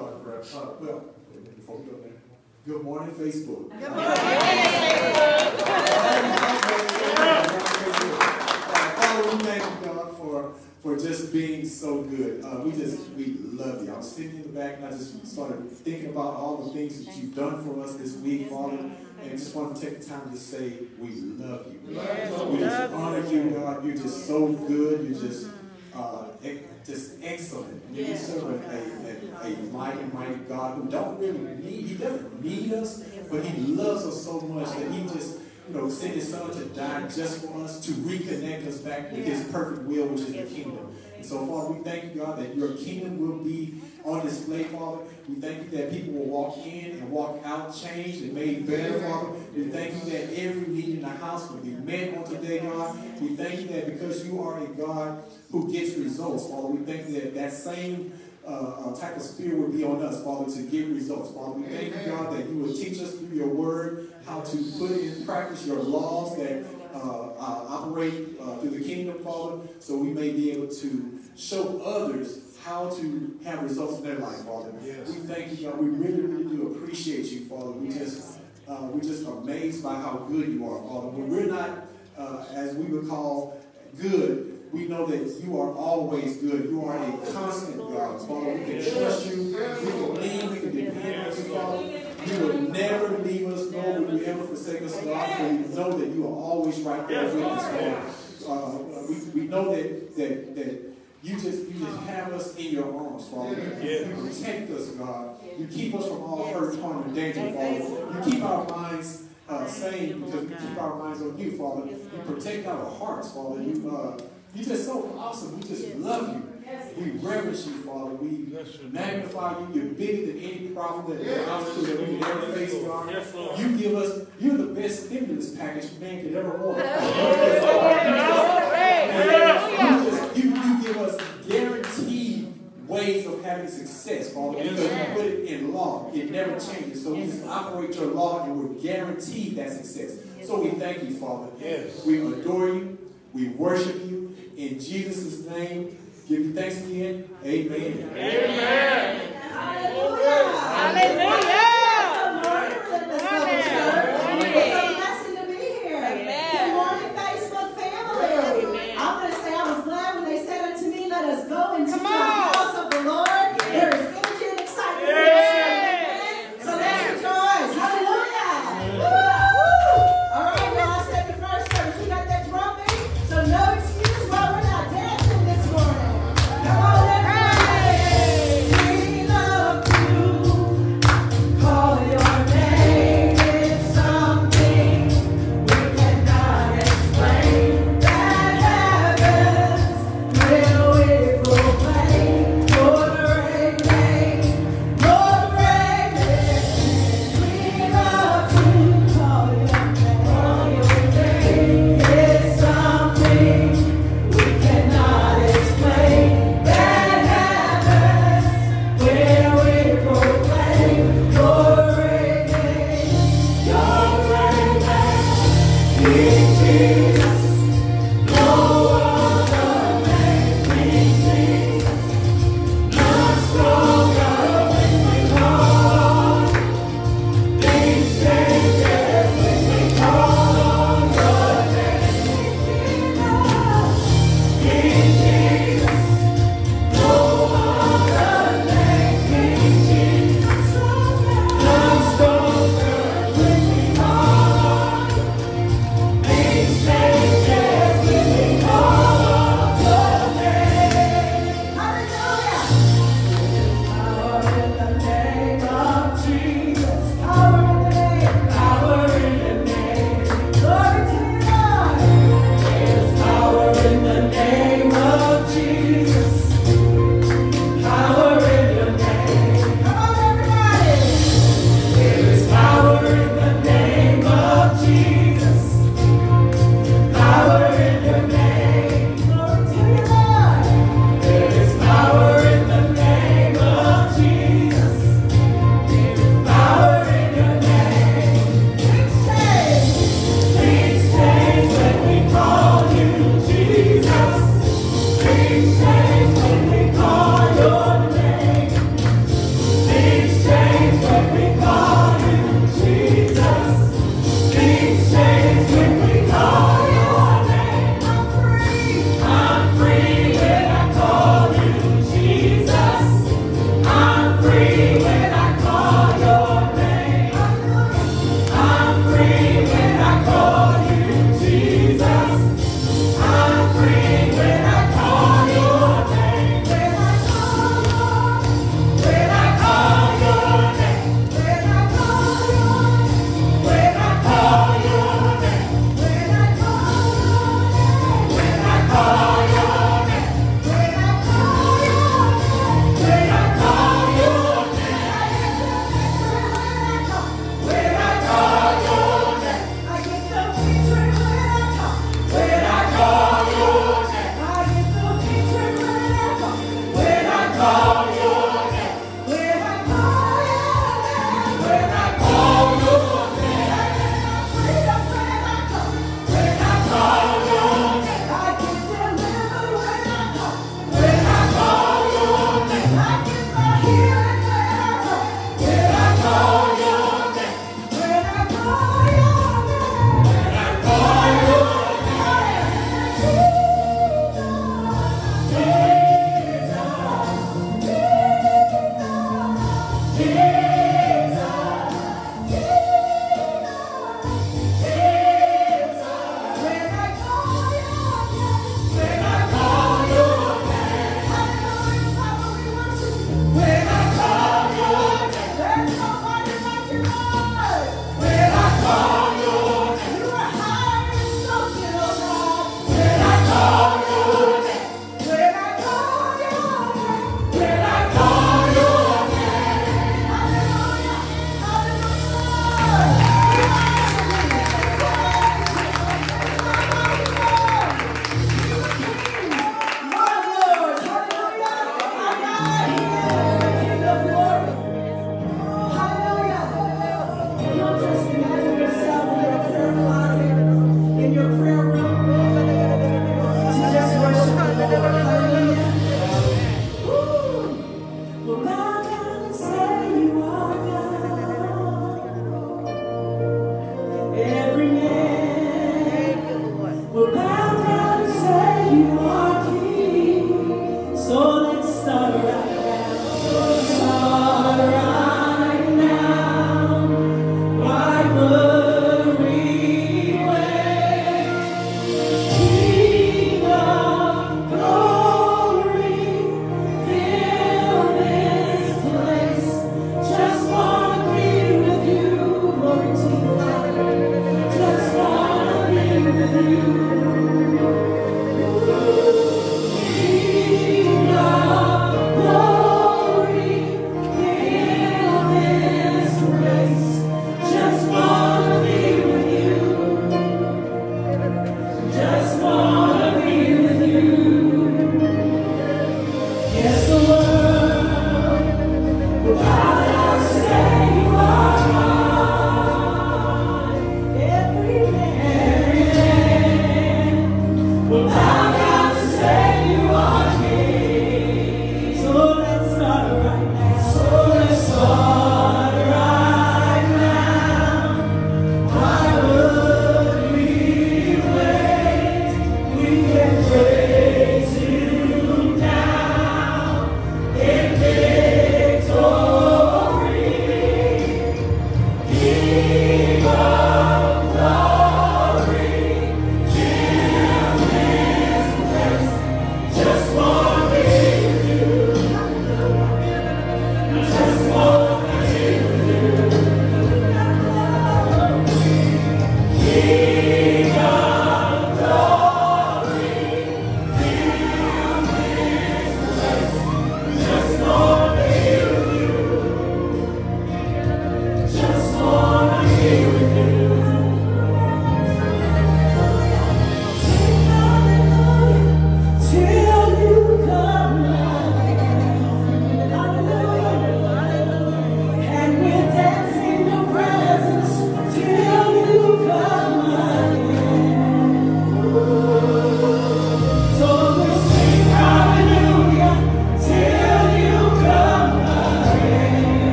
let's go to God, prayer. Uh, well, before we go there. Good morning, Facebook. Good morning. Father, we thank you, God, for, for just being so good. Uh, we just, we love you. I was sitting in the back and I just started thinking about all the things that you've done for us this week, Father. And just want to take the time to say we love you. We just honor you, God. You're just so good. You're just uh, just excellent. And you serve a, a, a mighty, mighty God who don't really need, he doesn't need us, but he loves us so much that he just, you know, sent his son to die just for us, to reconnect us back with his perfect will, which is the kingdom. And so, Father, we thank you, God, that your kingdom will be on display, Father. We thank you that people will walk in and walk out changed and made better, Father. We thank you that every need in the house will be met on today, God. We thank you that because you are a God who gets results, Father, we thank you that that same uh, uh, type of spirit would be on us, Father, to get results. Father, we thank you, God, that you will teach us through your word how to put in practice your laws that uh, uh operate uh, through the kingdom, Father, so we may be able to show others how to have results in their life, Father. Yes. We thank you, God. We really, really do appreciate you, Father. We just, uh, we're just amazed by how good you are, Father. But we're not, uh, as we would call good, we know that you are always good. You are a constant God, Father. We can trust you. We can lean. We can depend on you, Father. You will never leave us, nor will you ever forsake us, God. For we know that you are always right there with us, Father. Uh, we, we know that, that, that you just you just have us in your arms, Father. You, you protect us, God. You keep us from all hurt, harm, and danger, Father. You keep our minds uh, sane because we keep our minds on you, Father. You protect our hearts, Father. You uh, you're just so awesome. We just love you. We reverence you, Father. We magnify you. You're bigger than any problem that we're obstacle that we could ever face, God. You give us, you're the best stimulus package man could ever want. You, just, you, you give us guaranteed ways of having success, Father, because you put it in law. It never changes. So we just operate your law and we're guaranteed that success. So we thank you, Father. Yes. We adore you. We worship you. In Jesus' name, give you thanks again. Amen. Amen. Hallelujah. Hallelujah.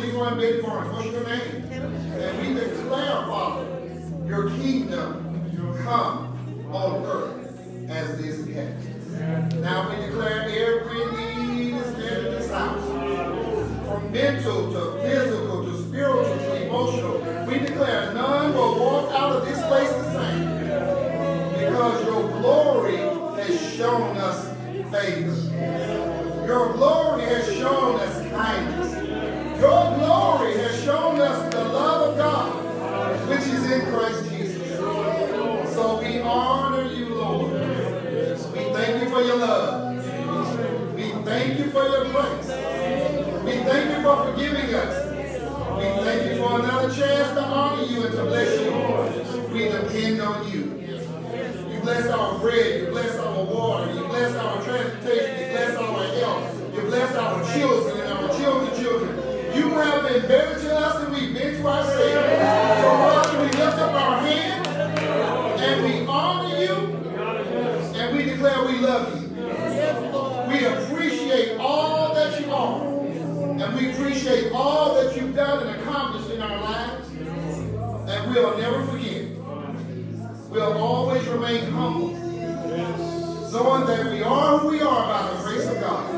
Leroy and Betty Barnes. What's your name? And we declare, Father, your kingdom come on earth as it is in heaven. Now we declare every need is in this house. From mental to bread. We are who we are by the grace of God.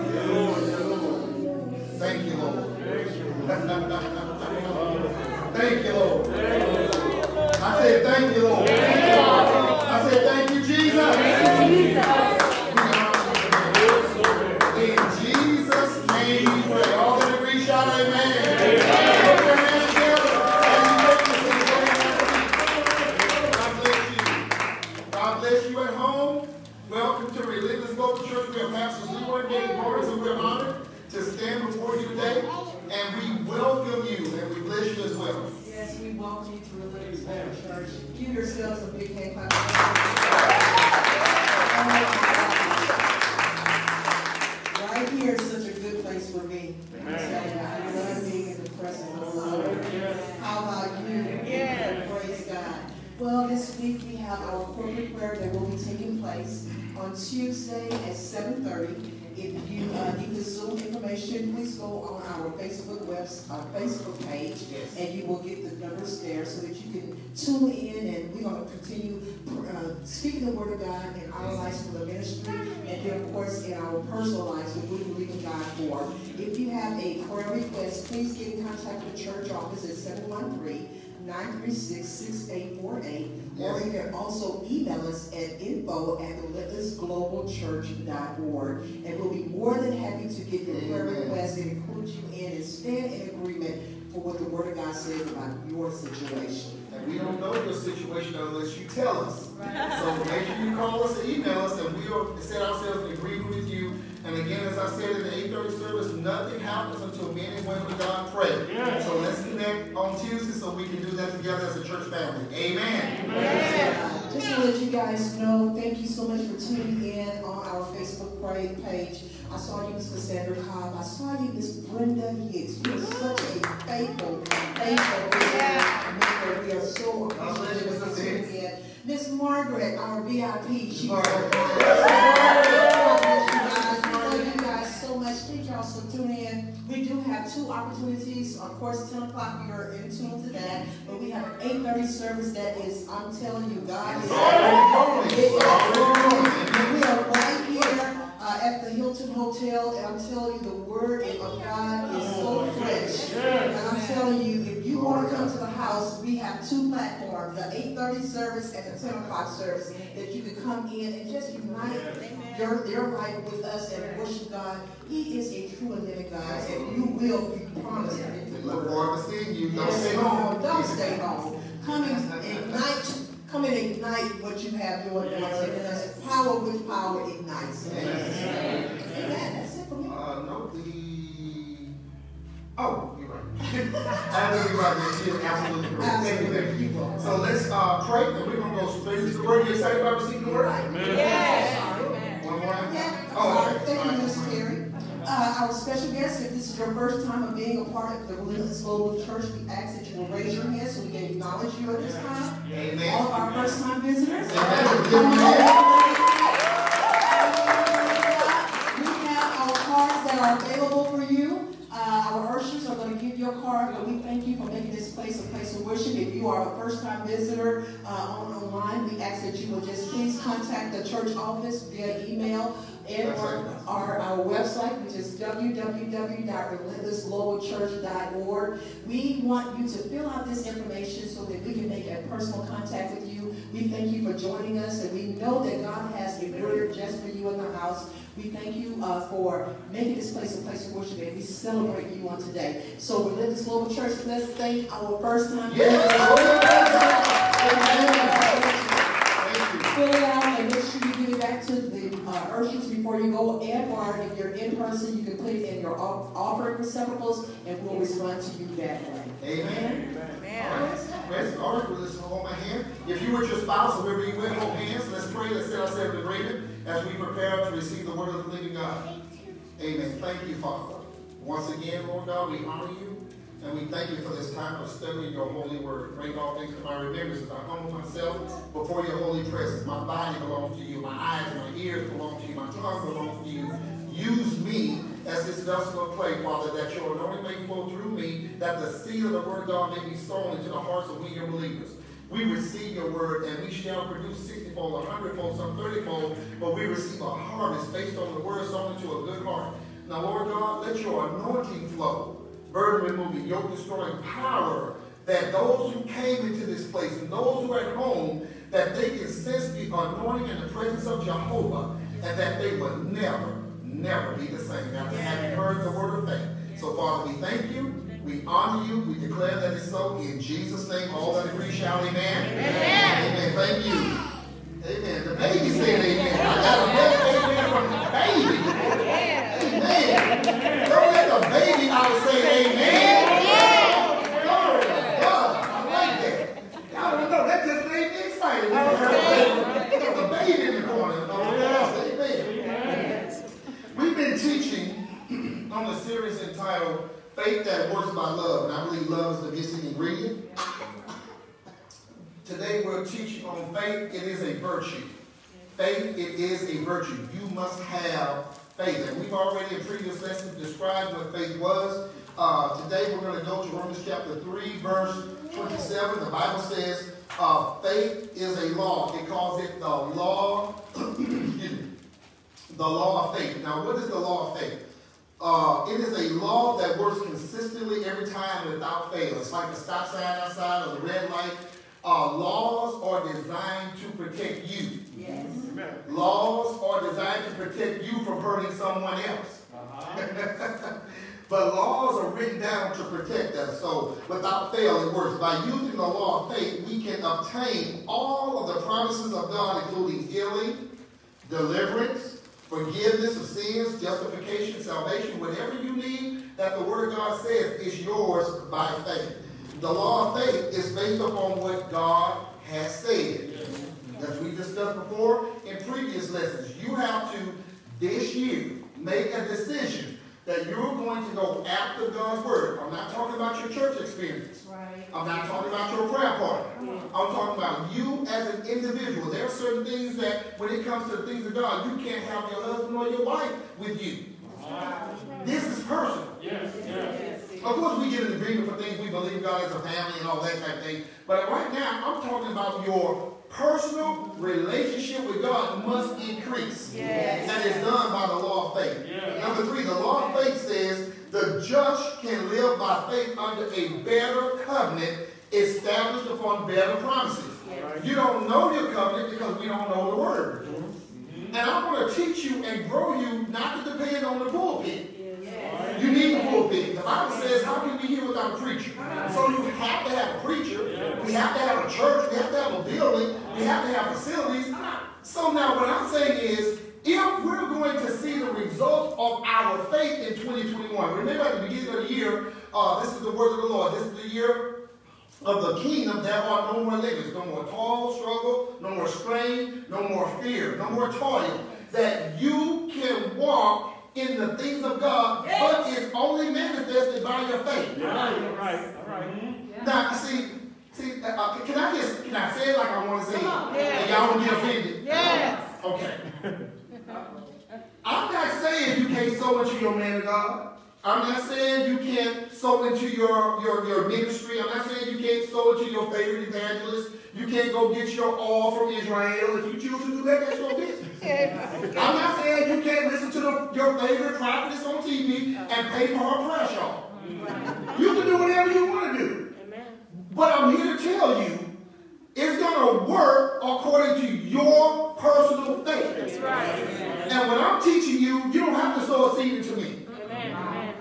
Facebook webs, our Facebook page, Yes. and you will get the numbers there so that you can tune in. And we're going to continue uh, speaking the word of God in our lives for the ministry, and then of course in our personal lives, what we believe in God for. If you have a prayer request, please get in contact with the church office at 713 936 6848. Or you can also email us at info at relentlessglobalchurch.org. And we'll be more than happy to get your prayer requests and include you in and stand in agreement for what the Word of God says about your situation. And we don't know your situation unless you tell us. So make sure you call us or email us, and we'll set ourselves in agreement with you. And again, as I said in the 8:30 service, nothing happens until men and women of God pray. So let's connect on Tuesday so we can do that together as a church family. Amen. Uh, Just to let you guys know, thank you so much for tuning in on our Facebook pray- page. I saw you, Miss Cassandra Cobb. I saw you, Miss Brenda Hicks. You're such a faithful, faithful member. We are so appreciative of you tuning. Miss Margaret, our VIP. She Margaret. God you guys. We you guys so much. Thank y'all for tuning in. We do have two opportunities. Of course, 10 o'clock, we are in tune to that. But we have an 8.30 service that is, I'm telling you, God is. Already It is going. growing. We are right here uh, at the Hilton Hotel, and I'm telling you, the word of God is so fresh. And I'm telling you, if you want to come to the house, we have two platforms, the 8.30 service and the 10 o'clock service, that you can come in and just unite your, your life with us and worship God. He is a true and living God, and you will be promised in the Look word. forward to seeing you. Don't Yes, stay home. Don't stay home. Come and ignite, come and ignite what you have going on in us. Power with power ignites. Amen. Amen. That's it for me. Uh, no, the. Oh, you're right. I know you're right. Yes, She is absolutely correct. Thank you, thank you. So let's uh, pray, and we're gonna go straight to the word. You excited about receiving the word? Amen. Yes. One more. Yeah. Oh, okay. Thank All you, right. Ms. Uh, our special guest, if this is your first time of being a part of the Relentless Global Church, we ask that you will raise your hand so we can acknowledge you at this time. Amen. All of our first time visitors. Amen. We have our cards that are available for you. Uh, our ushers are going to give you a card, but we thank you for making this place a place of worship. If you are a first-time visitor uh, on online, we ask that you will just please contact the church office via email and or our, our website, which is www.relentlessglobalchurch.org. We want you to fill out this information so that we can make a personal contact with you. We thank you for joining us, and we know that God has a word just for you in the house. We thank you uh, for making this place a place of worship, and we celebrate you on today. So, Relentless Global Church, let's thank our first time. Yes. Fill it out and make sure you back to the uh, ushers before you go. And or if you're in person, you can put it in your offering receptacles, and we'll respond to you that way. Amen. Amen. All right, Praise the Lord. Let's hold my hand. If you with your spouse or wherever you went, hold hands. Let's pray. Let's set ourselves in agreement as we prepare to receive the word of the living God. Amen. Thank you, Father. Once again, Lord God, we honor you and we thank you for this time of studying your holy word. Bring all things to my remembrance as I humble myself before your holy presence. My body belongs to you. My eyes my ears belong to you. My tongue belongs to you. Use me as this vessel of clay, Father, that your anointing may flow through me, that the seed of the word of God may be sown into the hearts of we, your believers. We receive your word and we shall produce 60 fold, 100 fold, some 30 fold, but we receive a harvest based on the word sown into a good heart. Now, Lord God, let your anointing flow, burden removing, yoke destroying power, that those who came into this place and those who are at home, that they can sense the anointing and the presence of Jehovah, and that they will never, never be the same after having heard the word of faith. So, Father, we thank you. We honor you. We declare that it's so. In Jesus' name, all that agree shout amen. Amen. Amen. Thank you. Amen. The baby said amen. I got a better amen from the baby. Amen. The baby out say amen. Glory to God. I like that. Y'all don't know. That just made me excited. Got the baby in the corner. Amen. We've been teaching on the series entitled Faith That Works by Love. And I believe love is the missing ingredient. Today we're teaching on faith. It is a virtue. Faith, it is a virtue. You must have faith. And we've already in previous lessons described what faith was. Uh, today we're going to go to Romans chapter 3, verse 27. The Bible says uh, faith is a law. It calls it the law, the law of faith. Now, what is the law of faith? Uh, it is a law that works consistently every time without fail. It's like the stop sign outside or the red light. Uh, laws are designed to protect you. Yes. Laws are designed to protect you from hurting someone else. Uh-huh. but laws are written down to protect us. So without fail, it works. By using the law of faith, we can obtain all of the promises of God, including healing, deliverance, forgiveness of sins, justification, salvation, whatever you need that the Word of God says is yours by faith. The law of faith is based upon what God has said. As we discussed before in previous lessons, you have to, this year, make a decision that you're going to go after God's Word. I'm not talking about your church experience. Right. I'm not talking about your prayer party. I'm talking about you as an individual. There are certain things that, when it comes to the things of God, you can't have your husband or your wife with you. This is personal. Yes. Of course, we get an agreement for things we believe God as a family and all that type of thing. But right now, I'm talking about your personal relationship with God must increase. Yes. And it's done by the law of faith. Number three, the law of faith says the just can live by faith under a better covenant established upon better promises. You don't know your covenant because we don't know the word. Mm-hmm. And I'm going to teach you and grow you not to depend on the pulpit. You need the pulpit. The Bible says, how can we hear without a preacher? So you have to have a preacher. We have to have a church. We have to have a building. We have to have facilities. So now what I'm saying is, if we're going to see the results of our faith in 2021, remember at the beginning of the year, uh, this is the word of the Lord. This is the year of the kingdom, there are no more labors, no more toil, struggle, no more strain, no more fear, no more toil. That you can walk in the things of God, but it's only manifested by your faith. All right, all right. Now, see, see, uh, can I just can I say it like I want to say it, and y'all don't get offended? Yes. Okay. I'm not saying you can't sow into your man of God. I'm not saying you can't sow into your, your, your ministry. I'm not saying you can't sow into your favorite evangelist. You can't go get your oil from Israel. If you choose to do that, that's your business. I'm not saying you can't listen to the, your favorite prophetess on TV and pay for her prayer shawl. You can do whatever you want to do. But I'm here to tell you, it's going to work according to your personal faith. That's right. And when I'm teaching you, you don't have to sow a seed into me. Amen. Amen.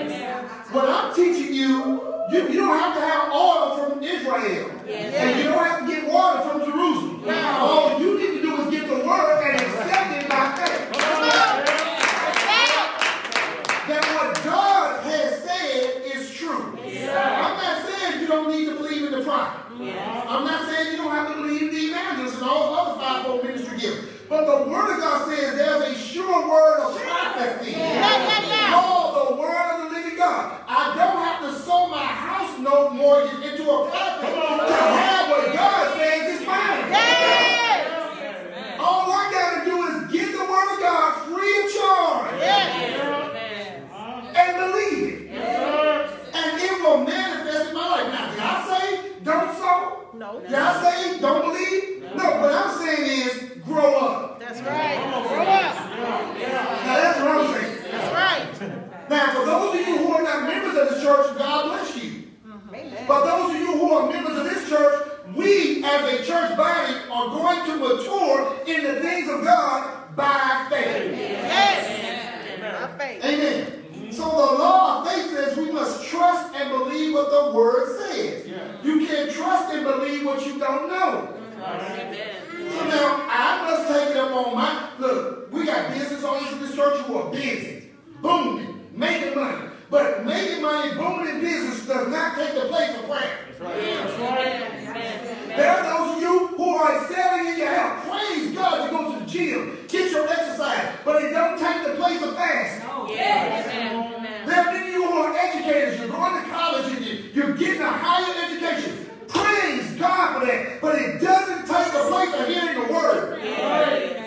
Amen. When I'm teaching you, you, you don't have to have oil from Israel. And you don't have to get water from Jerusalem. All you word and accept it by faith. That what God has said is true. I'm not saying you don't need to believe in the prophet. I'm not saying you don't have to believe in the evangelists and all the other fivefold ministry gifts. But the word of God says there's a sure word of prophecy. Yeah. Called the word of the living God. I don't have to sow my house note mortgage into a prophet to have what God says is mine. All I got to do is get the word of God free of charge and believe it. And it will manifest in my life. Now, did I say don't sow? No. Did I say don't believe? No, what I'm saying is grow up. That's right. Grow up. Now, that's what I'm saying. That's right. Now, for those of you who are not members of the church, God bless you. Mm-hmm. But those of you who are members of this church, we as a church body are going to mature in the things of God by faith. Yes. By faith. Amen. So the law of faith says we must trust and believe what the word says. Yeah. You can't trust and believe what you don't know. So now I must take it up on my look. We got business owners in this church who are busy, booming, making money. But making money, booming in business does not take the place of prayer. That's right. There are those of you who are excelling in your health. Praise God, you go to the gym, get your exercise, but it don't take the place of fast. There are many of you who are educators. You're going to college and you, you're getting a higher education. Praise God for that. But it doesn't take the place of hearing the word. See,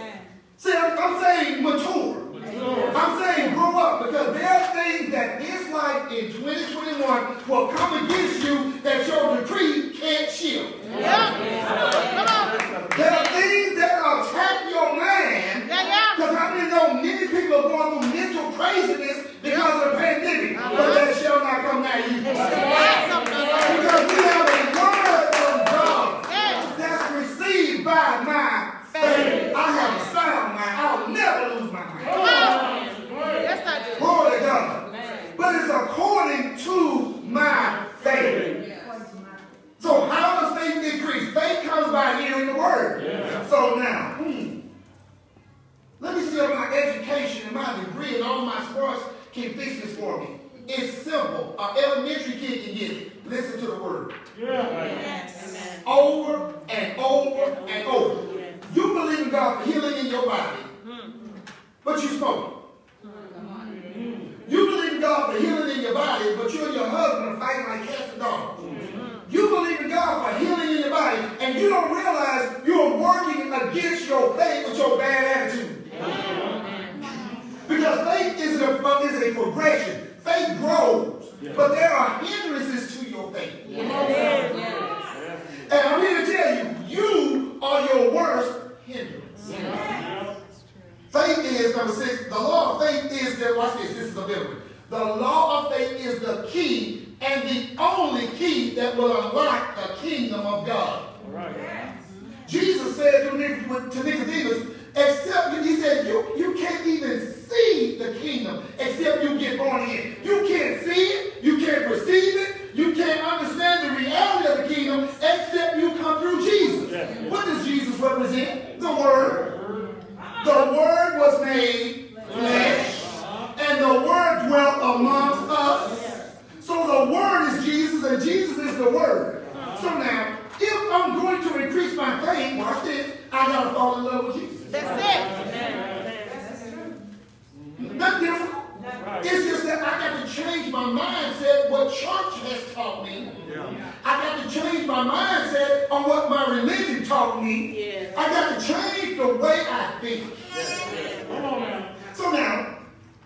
Come on now. So now,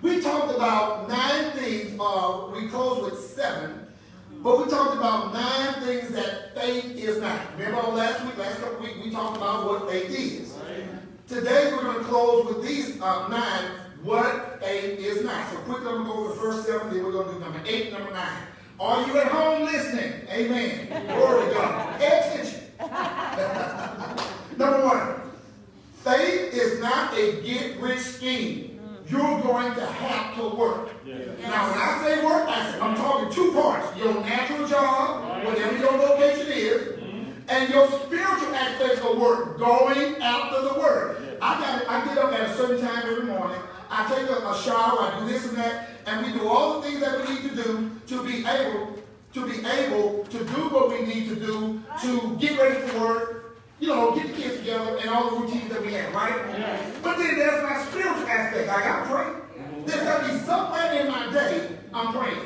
we talked about nine things, uh, we closed with seven, but we talked about nine things that faith is not. Remember last week, last couple weeks, we talked about what faith is. Today we're going to close with these uh, nine, what faith is not. So quickly I'm going to go over the first seven, then we're going to do number eight, number nine. Are you at home listening? Amen. Glory to God. Pay attention. number one, faith is not a get rich scheme. Mm-hmm. You're going to have to work. Now, when I say work, I say, I'm talking two parts. Your natural job, whatever your vocation is, mm-hmm. and your spiritual aspects of work, going after the word. I got I get up at a certain time every morning. I take a, a shower, I do this and that, and we do all the things that we need to do to be able to be able to do what we need to do to get ready for work, you know, get the kids together and all the routines that we have, right? But then there's my spiritual aspect. I gotta pray. There's gotta be somewhere in my day I'm praying.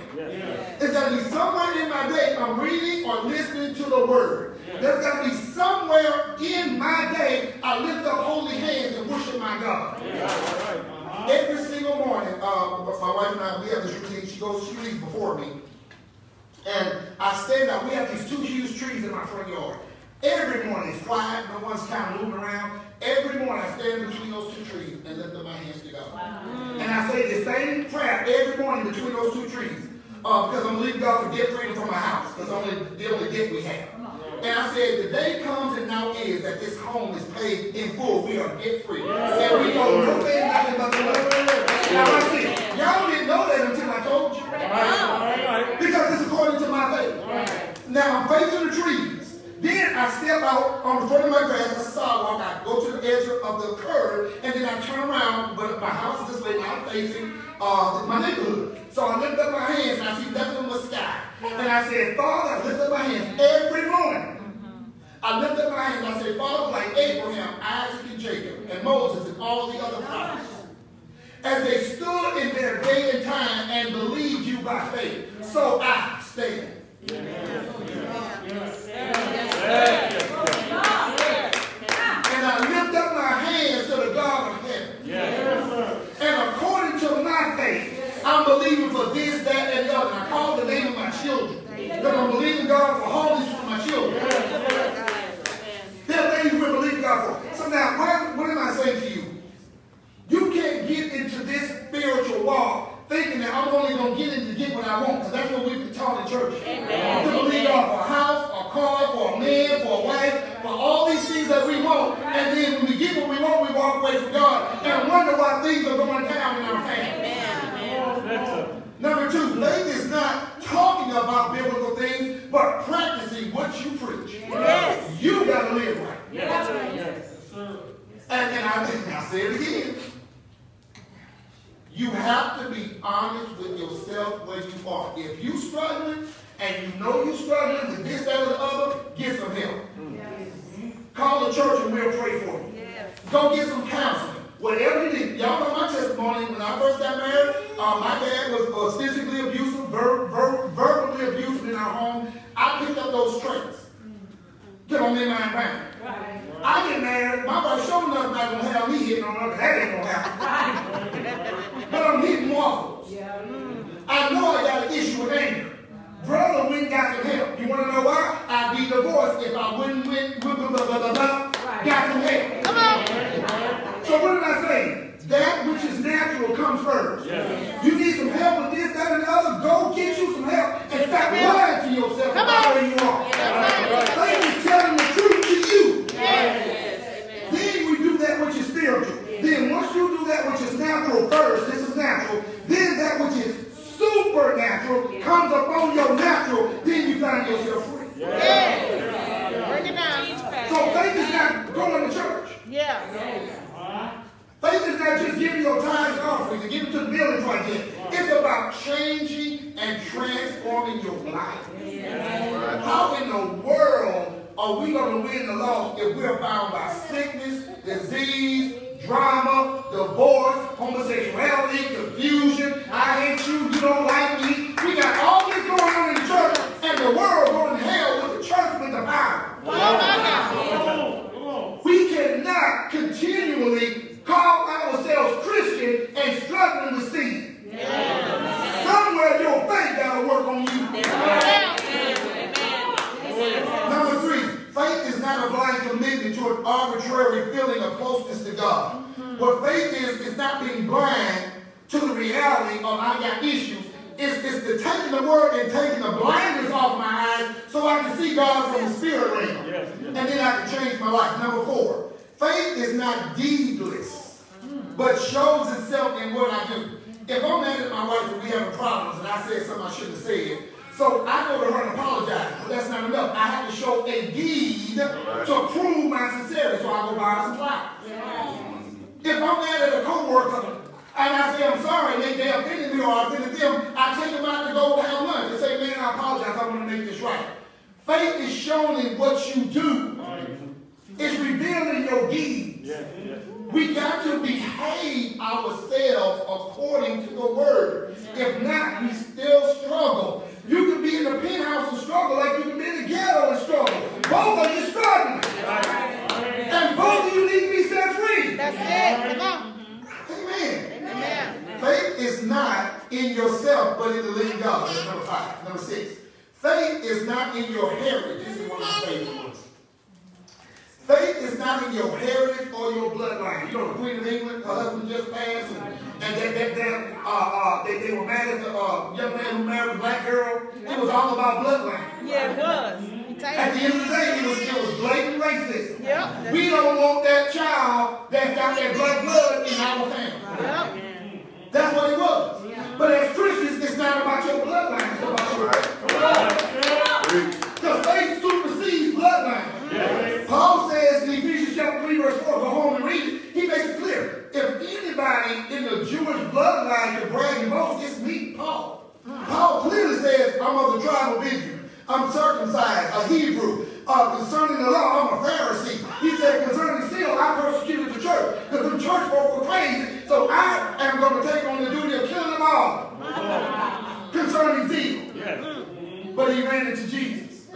There's gotta be somewhere in my day I'm reading or listening to the word. There's gotta be somewhere in my day I lift up holy hands and worship my God. Every single morning, uh, my wife and I, we have this routine. She goes, she reads before me. And I stand up. We have these two huge trees in my front yard. Every morning it's quiet, no one's kind of moving around. Every morning I stand between those two trees and lift up my hands to God. And I say the same prayer every morning between those two trees. Uh, because I'm believing God for debt freedom from my house. Because only the only gift we have. And I said, the day comes and now is that this home is paid in full. We are get free. And we know no thing nothing but the Lord. Now watch this. Y'all didn't know that until I told you. Because it's according to my faith. Now I'm facing the trees. Then I step out on the front of my grass, a sidewalk. I go to the edge of the curb, and then I turn around. But my house is this way. I'm facing uh, my neighborhood. So I lift up my hands, and I see nothing but sky. And I said, Father, I lift up my hands every morning. I lift up my hands. I said, Father, like Abraham, Isaac, and Jacob, and Moses, and all the other prophets as they stood in their day and time and believed you by faith. So I stand. And taking the word and taking the blinders off my eyes so I can see God from the spirit realm. And then I can change my life. Number four, faith is not deedless, but shows itself in what I do. If I'm mad at my wife and we having problems and I said something I shouldn't have said, so I go to her and apologize. But that's not enough. I have to show a deed to prove my sincerity. So I go buy her some flowers. If I'm mad at a coworker and I say I'm sorry, they, they offended me or I offended them, I take them out to go have lunch and say, man, I apologize. I want to make this right. Faith is shown in what you do. It's revealed in your deeds. We got to behave ourselves according to the word. If not, we still struggle. You can be in the penthouse and struggle like you can be in the ghetto and struggle. Both of you struggling. And both of you need to be set free. That's it. Come on. Amen. Amen. Faith is not in yourself, but in the living God. That's number five. Number six. Faith is not in your heritage. This is one of my favorite ones. Faith is not in your heritage or your bloodline. You know, the Queen of England, her husband just passed, and, and they, they, they, uh, uh, they, they were mad at the uh, young man who married a black girl. It was all about bloodline. Yeah, it was. You At the end of the day, it was, it was blatant racism. Yep. We don't want that child that's got that black blood in our family. Yep. That's what it was. But as Christians, it's not about your bloodline. It's about your Because faith supersedes bloodline. Paul says in Ephesians chapter 3, verse 4, go home and read it. He makes it clear. If anybody in the Jewish bloodline can brag and boast, it's me, Paul. Hmm. Paul clearly says, I'm of the tribe of Benjamin. I'm circumcised, a Hebrew. Uh, concerning the law, I'm a Pharisee. He said, concerning sin, I persecuted the church. Because the church folk were crazy. So I am going to take on the duty of killing them all. Concerning zeal. Yes. But he ran into Jesus.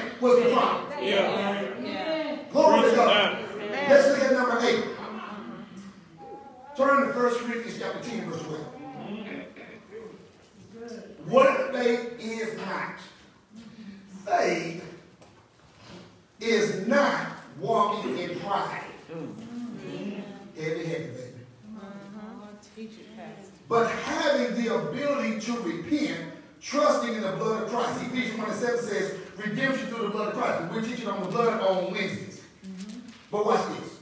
Looking at was the problem. Glory to God. Let's look at number eight. Turn to 1 Corinthians Corinthians chapter 10, verse 12. What faith is not? Faith is not walking in pride. Heavy, heavy, baby. Teach it, Pastor. But having the ability to repent, trusting in the blood of Christ. Ephesians 1 and 7 says, redemption through the blood of Christ. And we're teaching on the blood on Wednesdays. But watch this.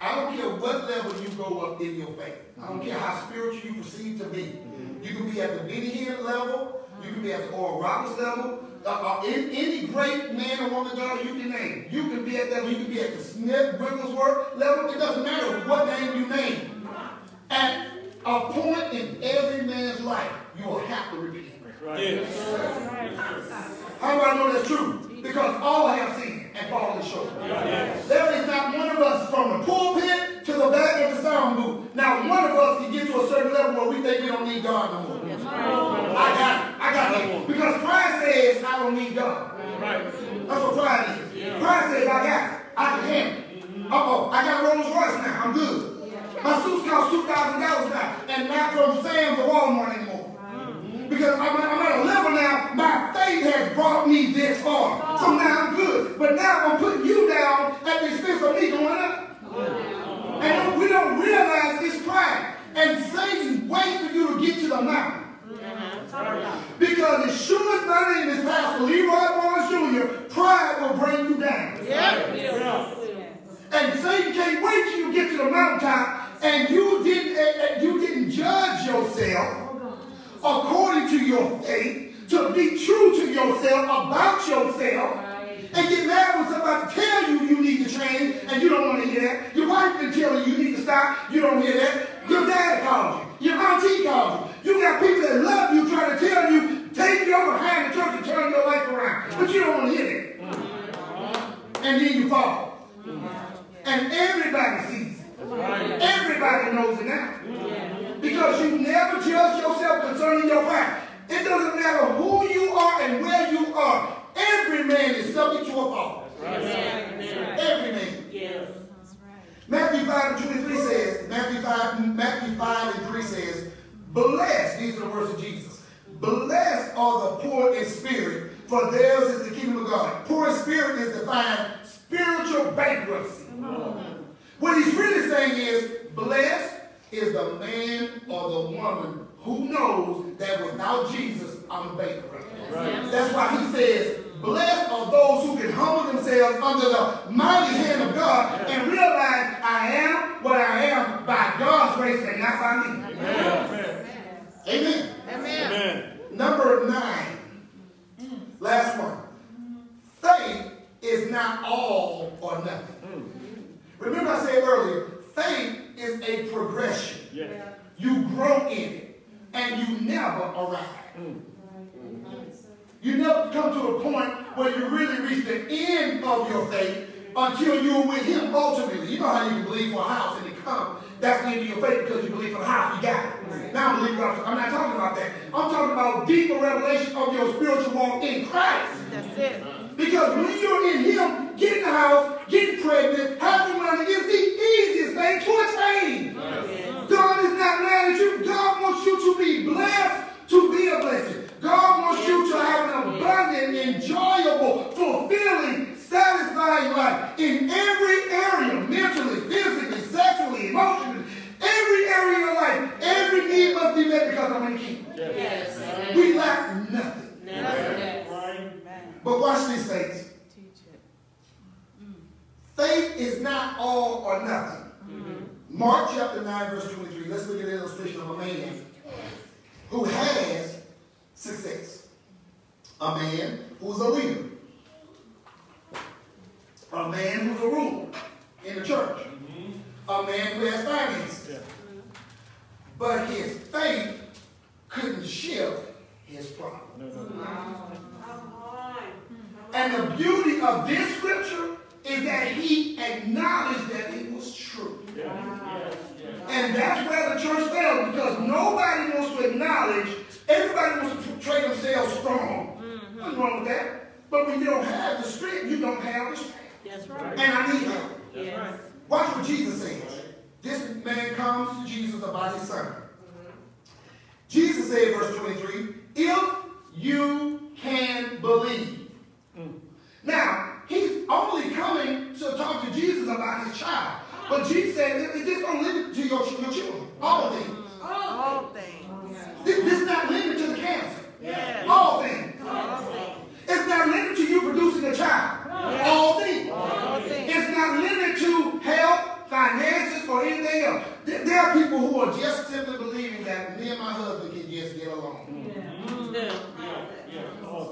I don't care what level you go up in your faith. I don't care how spiritual you perceive to be. You can be at the Benny Hinn level. You can be at the Oral Roberts level. Uh, uh, in, any great man or woman of God you can name. You can be at that. You can be at the Smith Wigglesworth level. It doesn't matter what name you name. At a point in every man's life, you will have to repent. How do I know that's true? Because all have sinned and fallen short. There is not one of us from the pulpit to the back of the sound booth. Now one of us can get to a certain level where we think we don't need God no more. I got it. I got it. Because pride says I don't need God. That's what pride is. Pride says I got it. I can handle it. Uh-oh, I got a Rolls Royce now. I'm good. My suits cost $2,000 now. And not from Sam's or Walmart anymore. Because I'm, I'm at a level now, my faith has brought me this far. So now I'm good. But now I'm putting you down at the expense of me going up. And we don't realize this pride. And Satan waits for you to get to the mountain. Because as sure as my name is Pastor Leroy Barnes Jr., pride will bring you down. And Satan can't wait till you get to the mountaintop and you didn't, and you didn't judge yourself according to your faith, to be true to yourself about yourself, and get mad when somebody tell you you need to change and you don't want to hear that. Your wife can tell you you need to stop, you don't hear that. Your dad called you. Your auntie called you. You got people that love you trying to tell you, take your behind the church and turn your life around. But you don't want to hear that. And then you fall. Mm-hmm. And everybody sees it. Everybody knows it now. Because you never judge yourself concerning your pride. It doesn't matter who you are and where you are. Every man is subject to a fall. Every man. Matthew 5 and 23 says, Matthew 5, Matthew 5 and 3 says, Blessed, these are the words of Jesus. Blessed are the poor in spirit, for theirs is the kingdom of God. Poor in spirit is defined spiritual bankruptcy. What he's really saying is, blessed is the man or the woman who knows that without Jesus, I'm bankrupt. That's why he says, blessed are those who can humble themselves under the mighty hand of God and realize I am what I am by God's grace and not by me. amen Amen. Amen. Number nine. Last one. Faith is not all or nothing. Hmm. Remember I said earlier, faith is a progression. You grow in it and you never arrive. Mm. Mm. You never come to a point where you really reach the end of your faith until you're with him ultimately. You know how you can believe for a house and it comes. That's the end of your faith because you believe for the house. You got it. Now I'm believing God. I'm not talking about that. I'm talking about deeper revelation of your spiritual walk in Christ. That's it. Because when you're in Him, getting the house, getting pregnant, having money is the easiest thing to attain. God is not mad at you. God wants you to be blessed to be a blessing. God wants you to have an abundant, enjoyable, fulfilling, satisfying life in every area, mentally, physically, sexually, emotionally, every area of your life. Every need must be met because I'm in the kingdom. Yes. We lack nothing. Yes. But watch this, saints. Teach it. Faith is not all or nothing. Mark chapter 9, verse 23. Let's look at an illustration of a man who has success. A man who's a leader. A man who's a ruler in the church. A man who has finances. But his faith couldn't shift his problem. And the beauty of this scripture is that he acknowledged that it was true. And that's where the church failed because nobody wants to acknowledge, everybody wants to portray themselves strong. Mm-hmm. Nothing wrong with that. But when you don't have the strength, you don't have the strength. That's right. And I need help. Yes. Watch what Jesus says. This man comes to Jesus about his son. Mm-hmm. Jesus said, verse 23, if you can believe. Mm. Now, only coming to talk to Jesus about his child. But Jesus said, it just don't limit to your, your children. All things. All things. This, this is not limited to the cancer. Yes. All things. All things. It's not limited to you producing a child. All things. All things. It's not limited to health, finances, or anything else. There, there are people who are just simply believing that me and my husband can just get along. Yeah. Mm.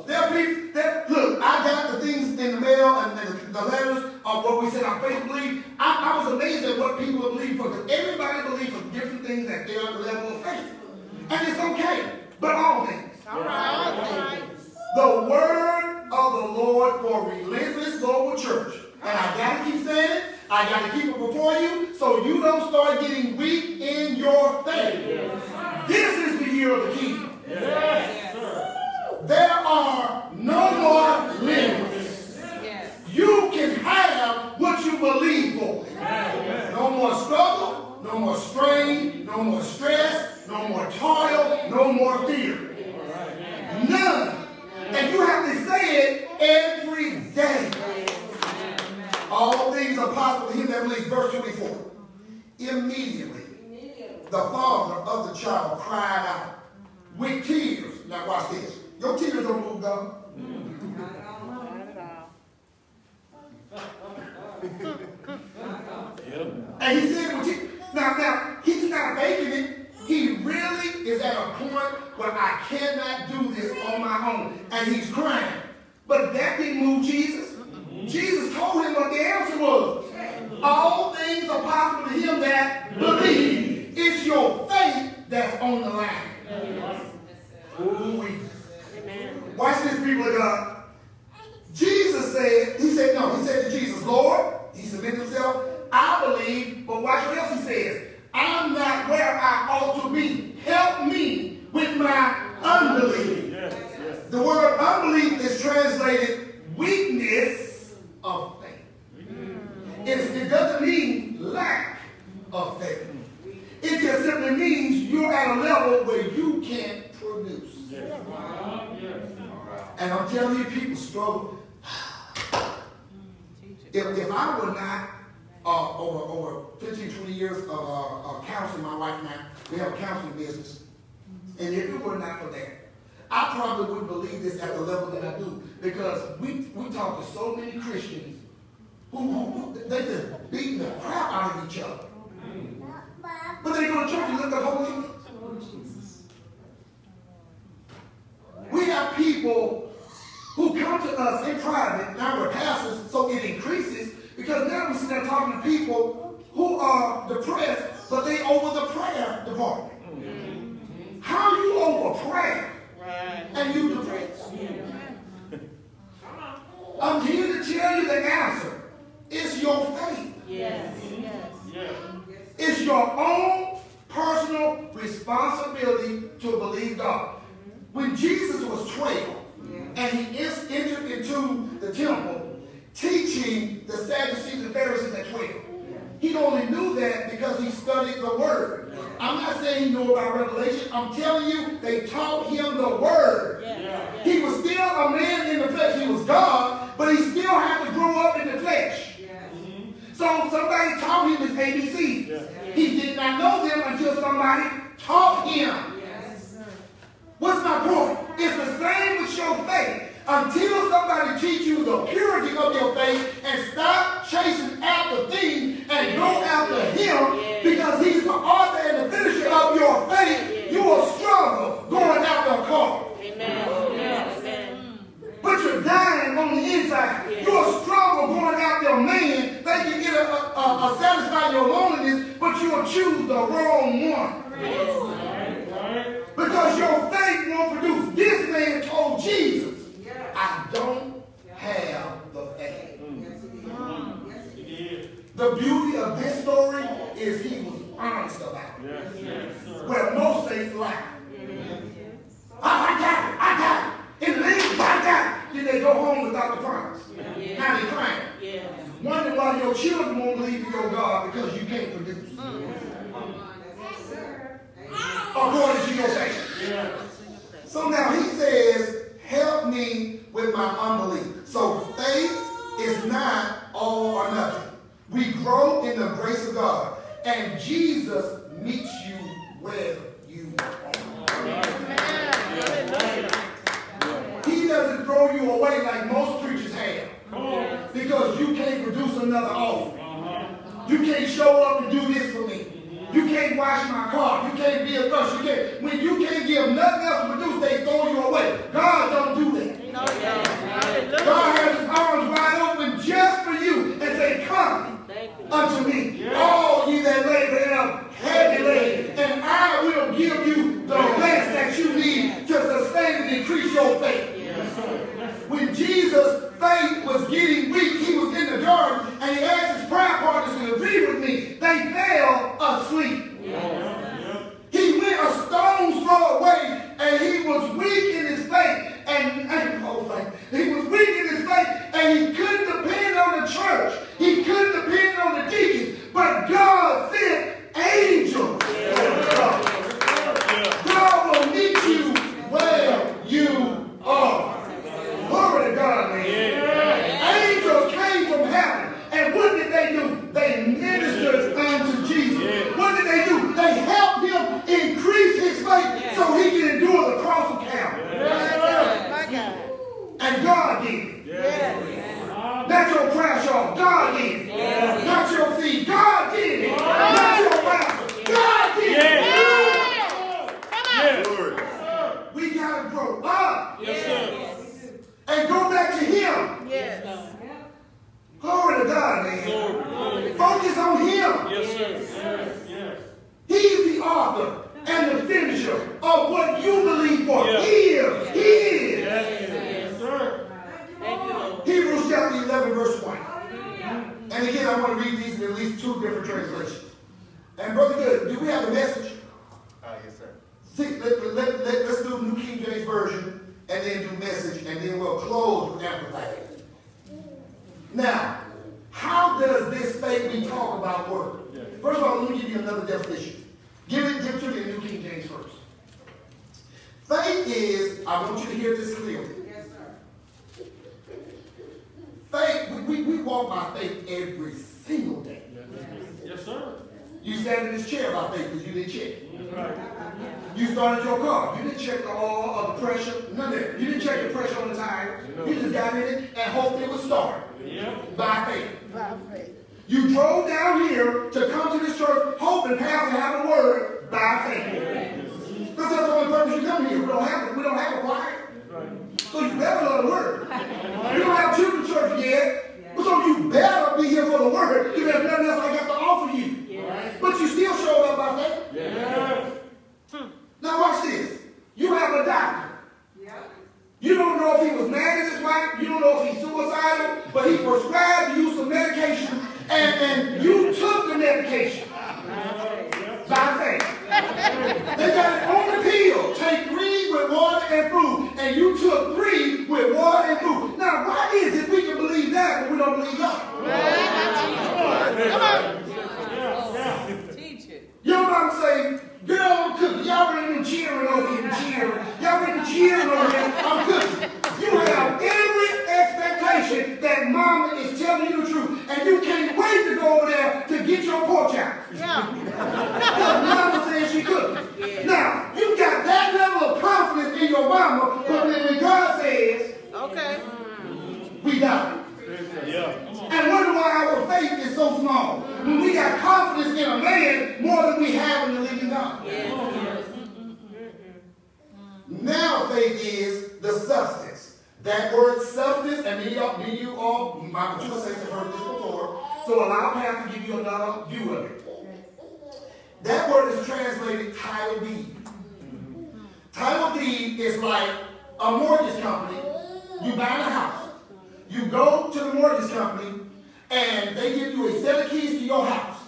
There are people that look. I got the things in the mail and the, the letters of what we said on faith believe. I, I was amazed at what people believe for because everybody believes for different things at their level of faith, and it's okay. But all things. All right. All right. The word of the Lord for Relentless Global Church. And I gotta keep saying it. I gotta keep it before you so you don't start getting weak in your faith. This is the year of the kingdom. There are no more limits. Yes. You can have what you believe for. No more struggle, no more strain, no more stress, no more toil, no more fear. None. And you have to say it every day. All things are possible to him that believes. Verse 24. Immediately, the father of the child cried out with tears. Now watch this. Your tears don't move God. And he said, well, now, now, he's not making it. He really is at a point where I cannot do this on my own. And he's crying. But that didn't move Jesus. Jesus told him what the answer was. All things are possible to him that believe. It's your faith that's on the line. Ooh-wee. Watch this, people of God. Jesus said, he said, no, he said to Jesus, Lord, he submitted himself, I believe, but watch what else he says. I'm not where I ought to be. Help me with my unbelief. The word unbelief is translated weakness of faith. It's- it doesn't mean lack of faith. It just simply means you're at a level where you can't produce. And I'm telling you, people struggle. If, if I were not uh, over, over 15, 20 years of uh, uh, counseling, my wife and I, we have a counseling business. And if it were not for that, I probably wouldn't believe this at the level that I do. Because we, we talk to so many Christians who, who, they just beating the crap out of each other. But they go to church and look at holy. We have people who come to us in private, now we're pastors, so it increases, because now we're sit there talking to people who are depressed, but they over the prayer department. How you over prayer Right. and you depressed? I'm here to tell you the answer. It's your faith. Yes. Yes. It's your own personal responsibility to believe God. When Jesus was 12 and he is entered into the temple teaching the Sadducees and Pharisees at 12, he only knew that because he studied the Word. I'm not saying he knew about Revelation. I'm telling you, they taught him the Word. Yeah. He was still a man in the flesh. He was God, but he still had to grow up in the flesh. So somebody taught him his ABC. He did not know them until somebody taught him. What's my point? It's the same with your faith. Until somebody teach you the purity of your faith and stop chasing after things and go after him because he's the author and the finisher of your faith, you will struggle going after a car. Amen. Amen. But you're dying on the inside. You'll struggle going after a man that can get a, a, a, a satisfy your loneliness, but you'll choose the wrong one. Because your faith won't produce. This man told Jesus, I don't have the faith. The beauty of this story is he was honest about it. Where most things lie. Oh, I got it. I got it. It leaves. I got it. Then they go home without the promise. Yes. Now they're crying. Yes. Wonder why your children won't believe in your God because you can't produce. Mm. According to your faith. So now he says, help me with my unbelief. So faith is not all or nothing. We grow in the grace of God. And Jesus meets you where you are. He doesn't throw you away like most preachers have. Because you can't produce another offering. You can't show up and do this for me. You can't wash my car. You can't be a usher. You can't. When you can't give nothing else to produce, they throw you away. God don't do that. God has his arms wide open just for you and say, Come unto me, all ye that labor and are heavy laden, and I will give you the rest that you need to sustain and increase your faith. When Jesus' faith was getting weak, he was in the garden, and he asked his prayer partners to agree with me. They fell asleep. Went a stone's throw away, and he was weak in his faith. And, and oh, faith. He was weak in his faith, and he couldn't depend on the church. He couldn't depend on the deacons. But God sent angels. God will meet you where you are. Glory to God, man. Angels came from heaven. And what did they do? They ministered unto Jesus. What did they do? They helped him increase his faith so he can endure the cross of Calvary. My And God did it. Not your crash off. God did it. Not your seed. God did it. Not your pastor. God did it. We gotta grow up and go back to Him. Yes. Glory to God, man. Focus on Him. Yes, sir. Yes, yes. He's the author and the finisher of what you believe for. Yeah. He is. He is. Yes, sir. Thank you, Lord. Hebrews chapter 11, verse 1. And again, I want to read these in at least two different translations. And Brother Good, do we have a message? Ah, yes, sir. See, let, let, let, us do New King James Version and then do message and then we'll close with Amplified. Now, how does this faith we talk about work? First of all, let me give you another definition. Give it, give it to me in New King James first. Faith is, I want you to hear this clearly. Yes, sir. Faith, we, we, we walk by faith every single day. Yes, sir. You stand in this chair by faith because you didn't check. Right. You started your car. You didn't check the oil or the pressure. None of that. You didn't check the pressure on the tire. You just got in it and hoped it would start Yep. by faith. By faith. You drove down here to come to this church hoping Pastor have a word by faith. Because that's the only purpose you come here. We don't have we don't have a choir. So you better love the word. We don't have children's church yet. So you better be here for the word because there's nothing else I got to offer you. But you still showed up by faith. Yes. Now watch this. You have a doctor. You don't know if he was mad at his wife. You don't know if he's suicidal. But he prescribed you some medication. And, and you took the medication. By faith. They got it on the pill. Take three with water and food. And you took three with water and food. Now, why is it we can believe that but we don't believe God? Teach it. Your mom say, girl, I'm cooking. Y'all ready to cheering over here, cheering. Y'all ready to cheering over here, I'm cooking. You have every expectation that mama is telling you the truth. And you can't wait to go over there to get your pork chop. Yeah. Because mama says she cooking. Now, you got that level of confidence in your mama, but then when God says, Okay. we got it. Yeah. And wonder why our faith is so small. When we got confidence in a man more than we have in the living God. Now faith is the substance. That word substance, and many of you all, my mature saints have heard this before, so allow Pastor to give you another view of it. That word is translated title deed. Title deed is like a mortgage company. You buy a house. You go to the mortgage company and they give you a set of keys to your house.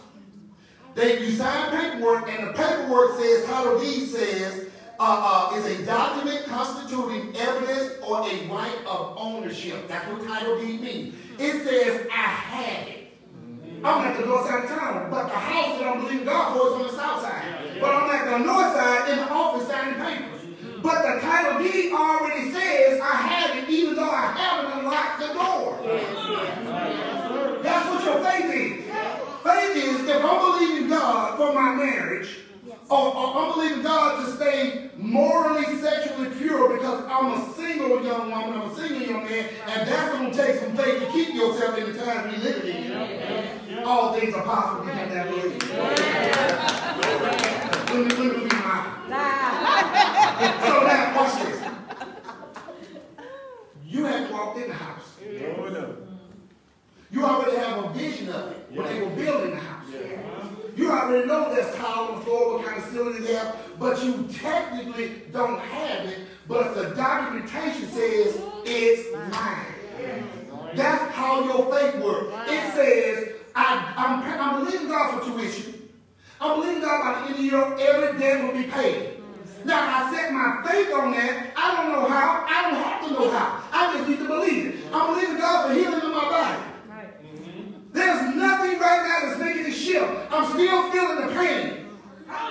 They you sign paperwork and the paperwork says title deed says uh, uh, is a document constituting evidence or a right of ownership. That's what title deed means. It says I had it. I'm at the north side of town, but the house that I'm believing God for is on the south side. But I'm at the north side in the office signing papers. But the title deed already says I have it, even though I haven't unlocked the door. That's what your faith is. Faith is if I'm believing God for my marriage, or, or I'm believing God to stay morally, sexually pure because I'm a single young woman, I'm a single young man, and that's going to take some faith to keep yourself in the time we live in. All things are possible to him that believes. Let me, let me be my. So now, watch this. You hadn't walked in the house. Oh, no. You already have a vision of it when they were building the house. You already know there's tile on the floor, what kind of ceiling they have, but you technically don't have it, but the documentation says it's mine. That's how your faith works. It says, I, I'm, I'm believing God for tuition. I'm believing God by the end of the year, debt will be paid. Now, I set my faith on that. I don't know how. I don't have to know how. I just need to believe it. I'm believing God for healing in my body. There's nothing right now that's making it shift. I'm still feeling the pain.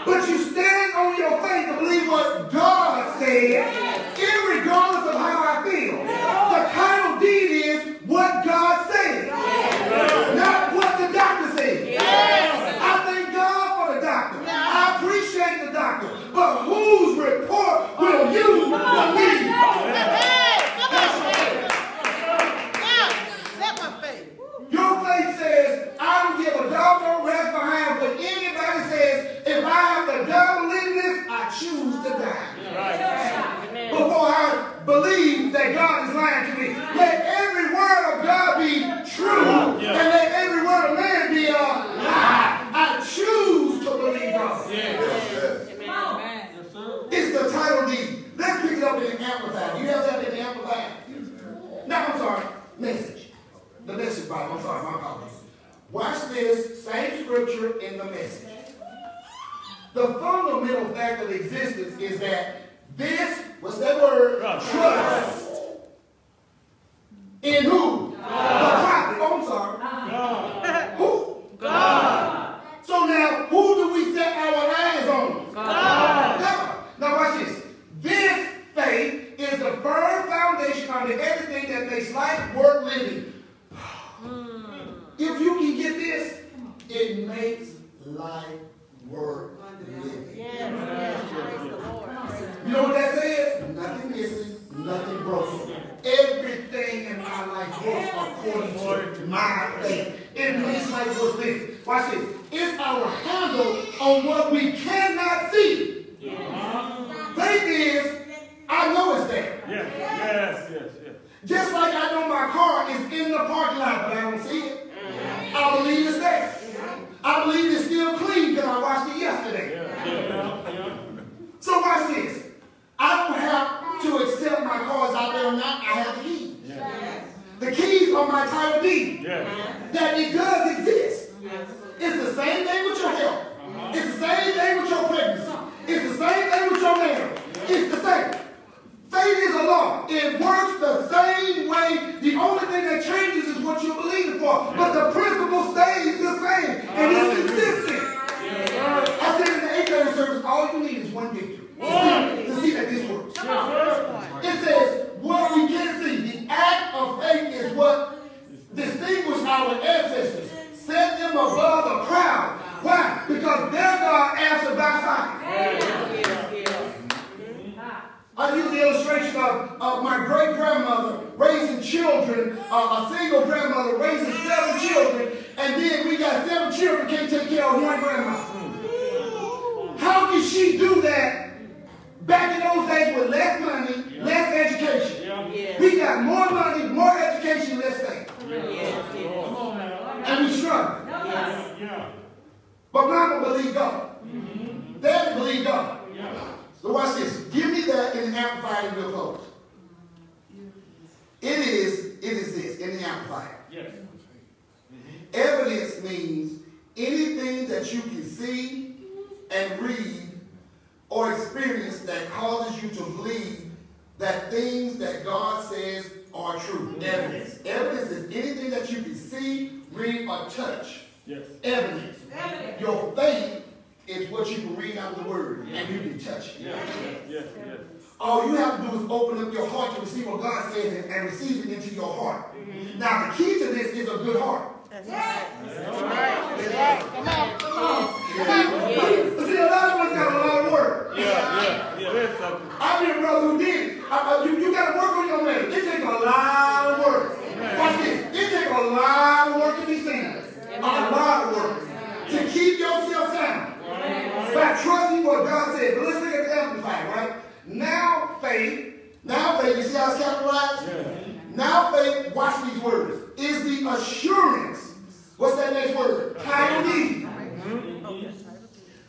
But you stand on your faith to believe what God said, irregardless of how I feel. The title deed is what God said, not what the doctor said. I thank God for the doctor. I appreciate the doctor. But whose report will you believe? Set my faith. Your faith says, I don't give a dog no rest behind, but anybody says, if I have to die believing this, I choose to die. Before I believe that God is lying to me. Let every word of God be true, Yeah. and let every word of man be a lie. I choose to believe God. Amen. Yes, sir. It's the title deed. Let's pick it up in the Amplified. You have that in the Amplified? No, I'm sorry. Message. The message Bible. I'm sorry. My apologies. Watch this. Same scripture in the message. The fundamental fact of existence is that this, what's that word? Trust. Trust. In who? The prophet. Oh, I'm sorry. God. Who? God. So now, who do we set our eyes on? God. God. Now watch this. This faith is the firm foundation under everything that makes life worth living. Hmm. If you can get this, it makes life worth living. You know what that says? Nothing missing, nothing broken. Everything in my life works according to my faith. It makes life worth living. Watch this. It's our handle on what we cannot see. Faith is, I know it's there. Yes, yes, yes, yes. Just like I know my car is in the parking lot, but I don't see it. I believe it's there. I believe it's still clean because I washed it yesterday. Yeah, yeah. So watch this. I don't have to accept my cars out there or not. I have the keys. The keys are my title deed. Yeah. That it does exist. It's the same thing with your health. Uh-huh. It's the same thing with your pregnancy. It's the same thing with your marriage. It's the same. Faith is a law. It works the same way. The only thing that changes is what you're believing for. But the principle stays the same. And it's consistent. I said in the 830 service, all you need is one victory. To see that this works. It says, what we can see, the act of faith is what distinguished our ancestors, set them above the crowd. Why? Because their God answered by fire. I use the illustration of, of my great grandmother raising children, uh, a single grandmother raising seven children, and then we got seven children can't take care of one grandma. How can she do that back in those days with less money, less education? Yeah. We got more money, more education, less faith. Come on. And we struggle. Yeah, yeah. But mama believe God. Daddy believe God. Yeah. So watch this. Give me that in the amplified and we'll close. It is, it is this in the amplified. Yes. Evidence means anything that you can see and read or experience that causes you to believe that things that God says are true. Mm-hmm. Evidence. Evidence is anything that you can see, read, or touch. Yes. Evidence. Evidence. Your faith is what you can read out of the word and you can touch it. Yeah, yeah, yeah. All you have to do is open up your heart to receive what God says and, and receive it into your heart. Mm-hmm. Now, the key to this is a good heart. But see, a lot of us got a lot of work. Yeah, yeah, yeah. There's something. I mean, brother who did it. Uh, uh, you, you got to work on your man. It takes a lot of work. Watch this. It takes a lot of work to be seen. A lot of work. To keep yourself sound. By trusting what God said. But let's look at the Amplified, right? Now faith, now faith, you see how it's capitalized? Yeah. Now faith, watch these words, is the assurance. What's that next word? Title deed.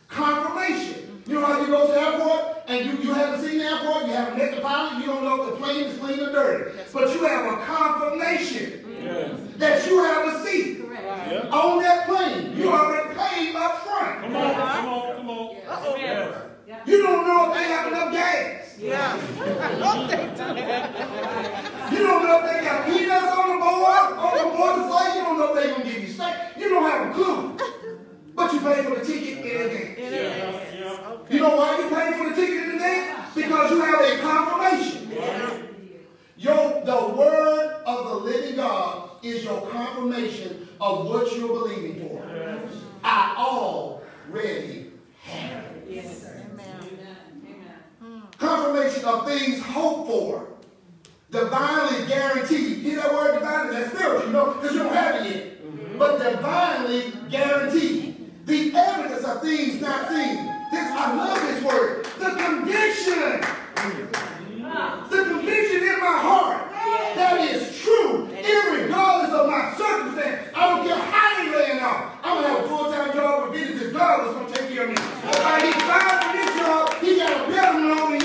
Confirmation. You know how you go to the airport and you, you haven't seen the airport, you haven't met the pilot, you don't know if the plane is clean or dirty. But you have a confirmation Yeah. that you have a seat Yeah. on that plane. You already paid up front. Come on, come on, come on. Yes. You don't know if they have enough gas. Yeah. I they do. You don't know if they got peanuts on the board, on the board the flight. You don't know if they're gonna give you steak. You don't have a clue. But you pay for the ticket in advance. Yeah, yeah. You know why you pay for the ticket in advance? Because you have a confirmation. Your, the word of the living God is your confirmation of what you're believing for. I already have it. Confirmation of things hoped for. Divinely guaranteed. Hear that word divinely? That's spiritual, you know, because you don't have it yet. But divinely guaranteed. The evidence of things not seen. This, I love this word. The conviction. The conviction in my heart. That is true. Irregardless of my circumstance. I don't care how they laying out. I'm to have a full-time job with business. God was to take care of me. Fired for this job, he got a better one over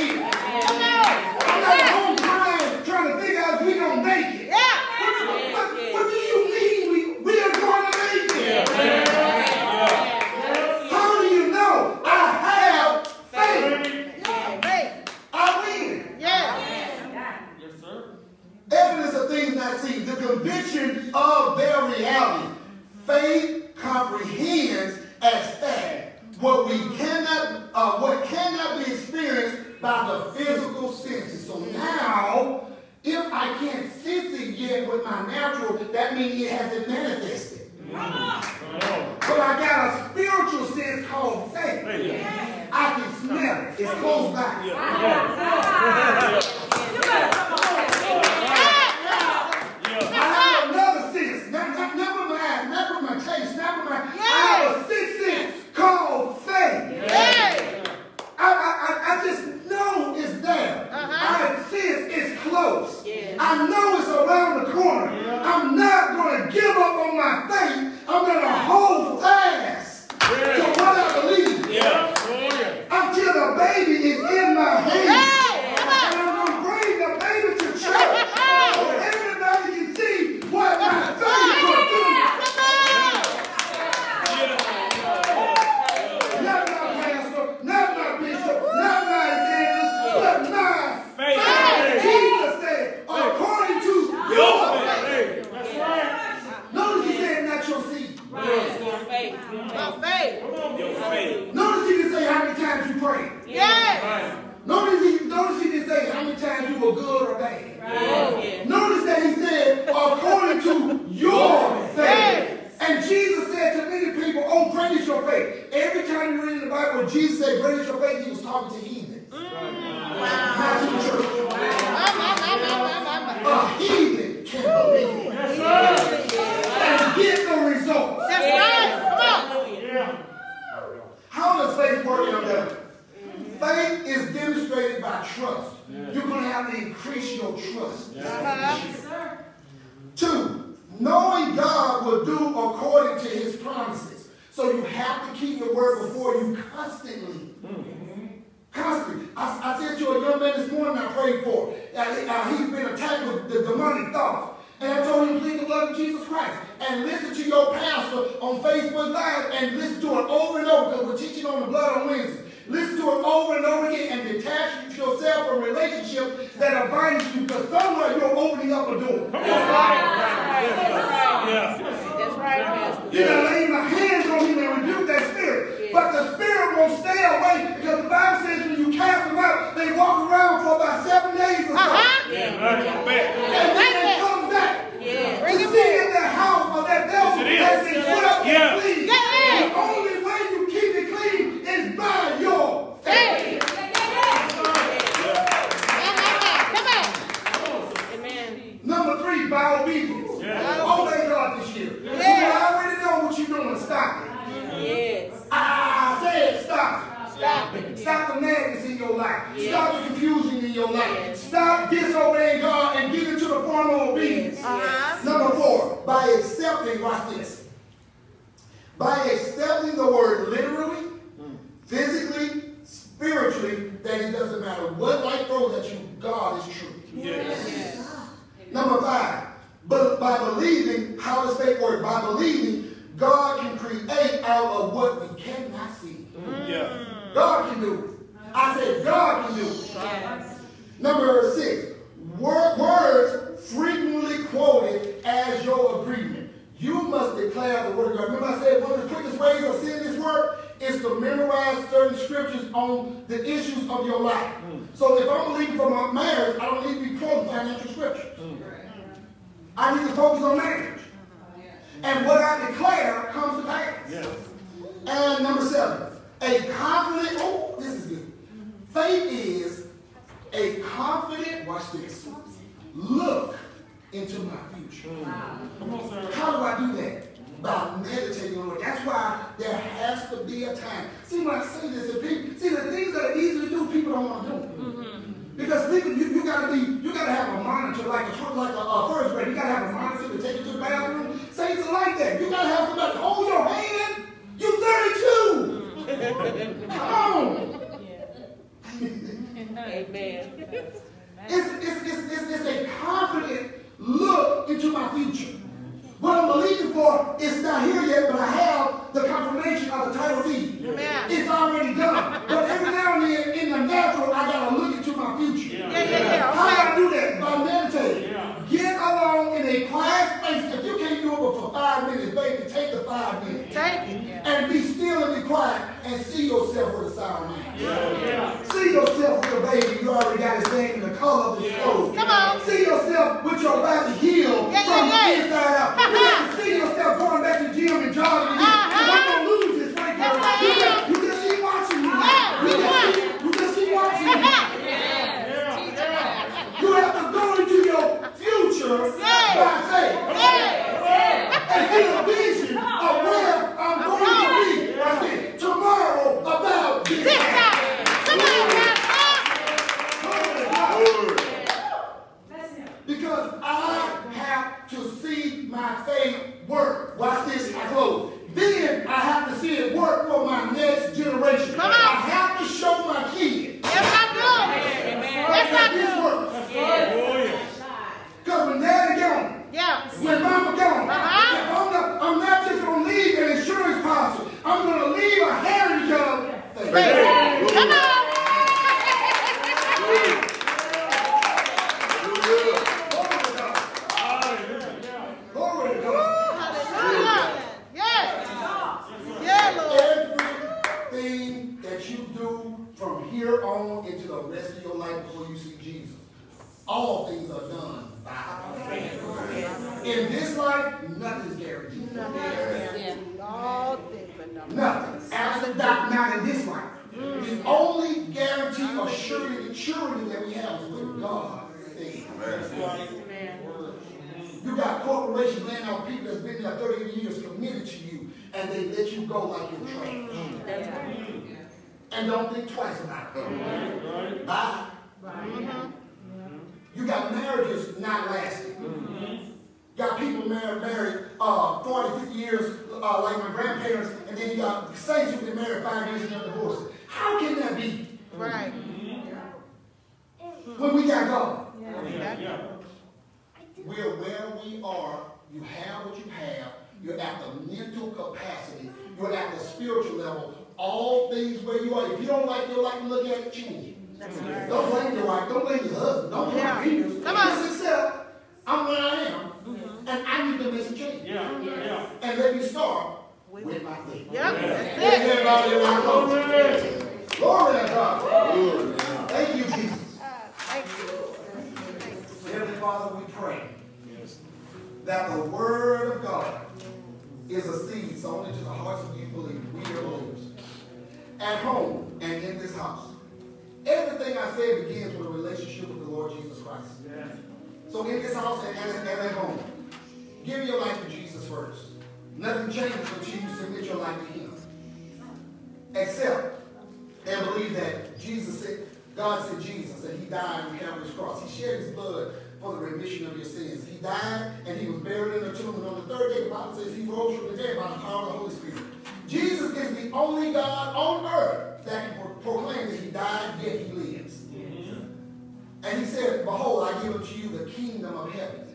and listen to your pastor on Facebook Live and listen to it over and over because we're teaching on the blood on Wednesday. Listen to it over and over again and detach yourself from relationships that are binding you because somewhere you're opening up a door. That's right. That's right. going to lay my hands on him and rebuke that spirit. But the spirit won't stay away because the Bible says when you cast them out, they walk around for about seven days or so. Uh-huh. Yeah, right is in the house of that devil yes, has been put up yeah. and clean. Yeah. The only way you keep it clean is by your faith. Number three, by obedience. Yeah. Obey God this year. Yeah. You already know what you're doing. Stop it. Yes. I said stop it. Stop the madness in your life. Stop the confusion in your life. Stop disobeying God and get into the form of obedience. Uh-huh. Number four, by accepting, watch this. By accepting the word literally, physically, spiritually, that it doesn't matter what life throws at you, God is true. Number five, but by believing, how does faith work? By believing, God can create out of what we cannot see. Yeah. God can do it. I said God can do it. Number six, wor- words frequently quoted as your agreement. You must declare the word of God. Remember I said one of the quickest ways of seeing this work is to memorize certain scriptures on the issues of your life. Mm. So if I'm believing for my marriage, I don't need to be quoting financial scriptures. Mm. I need to focus on marriage. Uh-huh. And what I declare comes to pass. Yeah. And number seven, a confident, oh, this is good. Faith is a confident, watch this, look into my future. On. How do I do that? By meditating on it. That's why there has to be a time. See, when I say this, if people, see, the things that are easy to do, people don't want to do. Because people, you, you gotta be, you gotta have a monitor, like a like a, uh first grade. You gotta have a monitor to take you to the bathroom. Saints are like that. You gotta have somebody hold your hand. You're 32. Come on. Amen. It's, it's, it's, it's, it's a confident look into my future. What I'm believing for is not here yet, but I have the confirmation of the title deed. Amen. It's already done. But every now and then, in the natural, I gotta look into my future. Yeah. Yeah, yeah, yeah. How do I do that? By meditating. Yeah. Get along in a quiet space. If you can't do it for five minutes, baby, take the five minutes. Take it. And be still and be quiet and see yourself with a sound mind. Yeah. Yeah. See yourself with a baby. You already got his name in the color of his clothes. Come on. See yourself with your body healed Yeah, from yeah, yeah. the inside out. You have to see yourself going back to the gym and jogging again. Uh-huh. And I'm going to lose this right Yes, there. I You am. just, you just keep watching me. Yeah, You you just keep, you just keep watching me. You have to go into your future Yeah. by faith. Hey, hey, hey. I'm going to leave a heritage of faith. Faith. Come on. Glory to God. Hallelujah. Yeah. Glory to God. Hallelujah. Yes. Lord. Everything that you do from here on into the rest of your life before you see Jesus, all things are done by faith. In this life, nothing's guaranteed. All things are done. Nothing. Absolutely not, not in this life. The only guarantee or surety, surety that we have is with God. Faith. You got corporations laying out people that's been there 30 years committed to you, and they let you go like you're trash. And don't think twice about it. Bye. You got marriages not lasting. Got people married, married uh, 40, 50 years, uh, like my grandparents, and then you got saints who've been married five years and they're divorced. How can that be Right. when we got God? Yeah. Yeah. We're where we are. You have what you have. You're at the mental capacity. You're at the spiritual level. All things where you are. If you don't like your life, look at it, change it. Don't blame your wife. Don't blame your husband. Don't blame your you. Come on. Just accept I'm where I am, and I need to make some change. Yeah. Yeah. And let me start with my faith. Yep. Let That's it. everybody in my close. Glory. Glory to God. Thank you, Jesus. Thank you. Heavenly Father, we pray that the word of God is a seed sown into the hearts of you believers. We are believers. At home and in this house. Everything I say begins with a relationship with the Lord Jesus Christ. So in this house and, and, and at home, give your life to Jesus first. Nothing changes until you submit your life to Him. Accept and believe that Jesus said, God sent Jesus, and he died on Calvary's cross. He shed his blood for the remission of your sins. He died, and he was buried in a tomb, and on the third day, the Bible says he rose from the dead by the power of the Holy Spirit. Jesus is the only God on earth that can proclaim that he died, yet he lives. And he said, Behold, I give unto you the kingdom of heaven.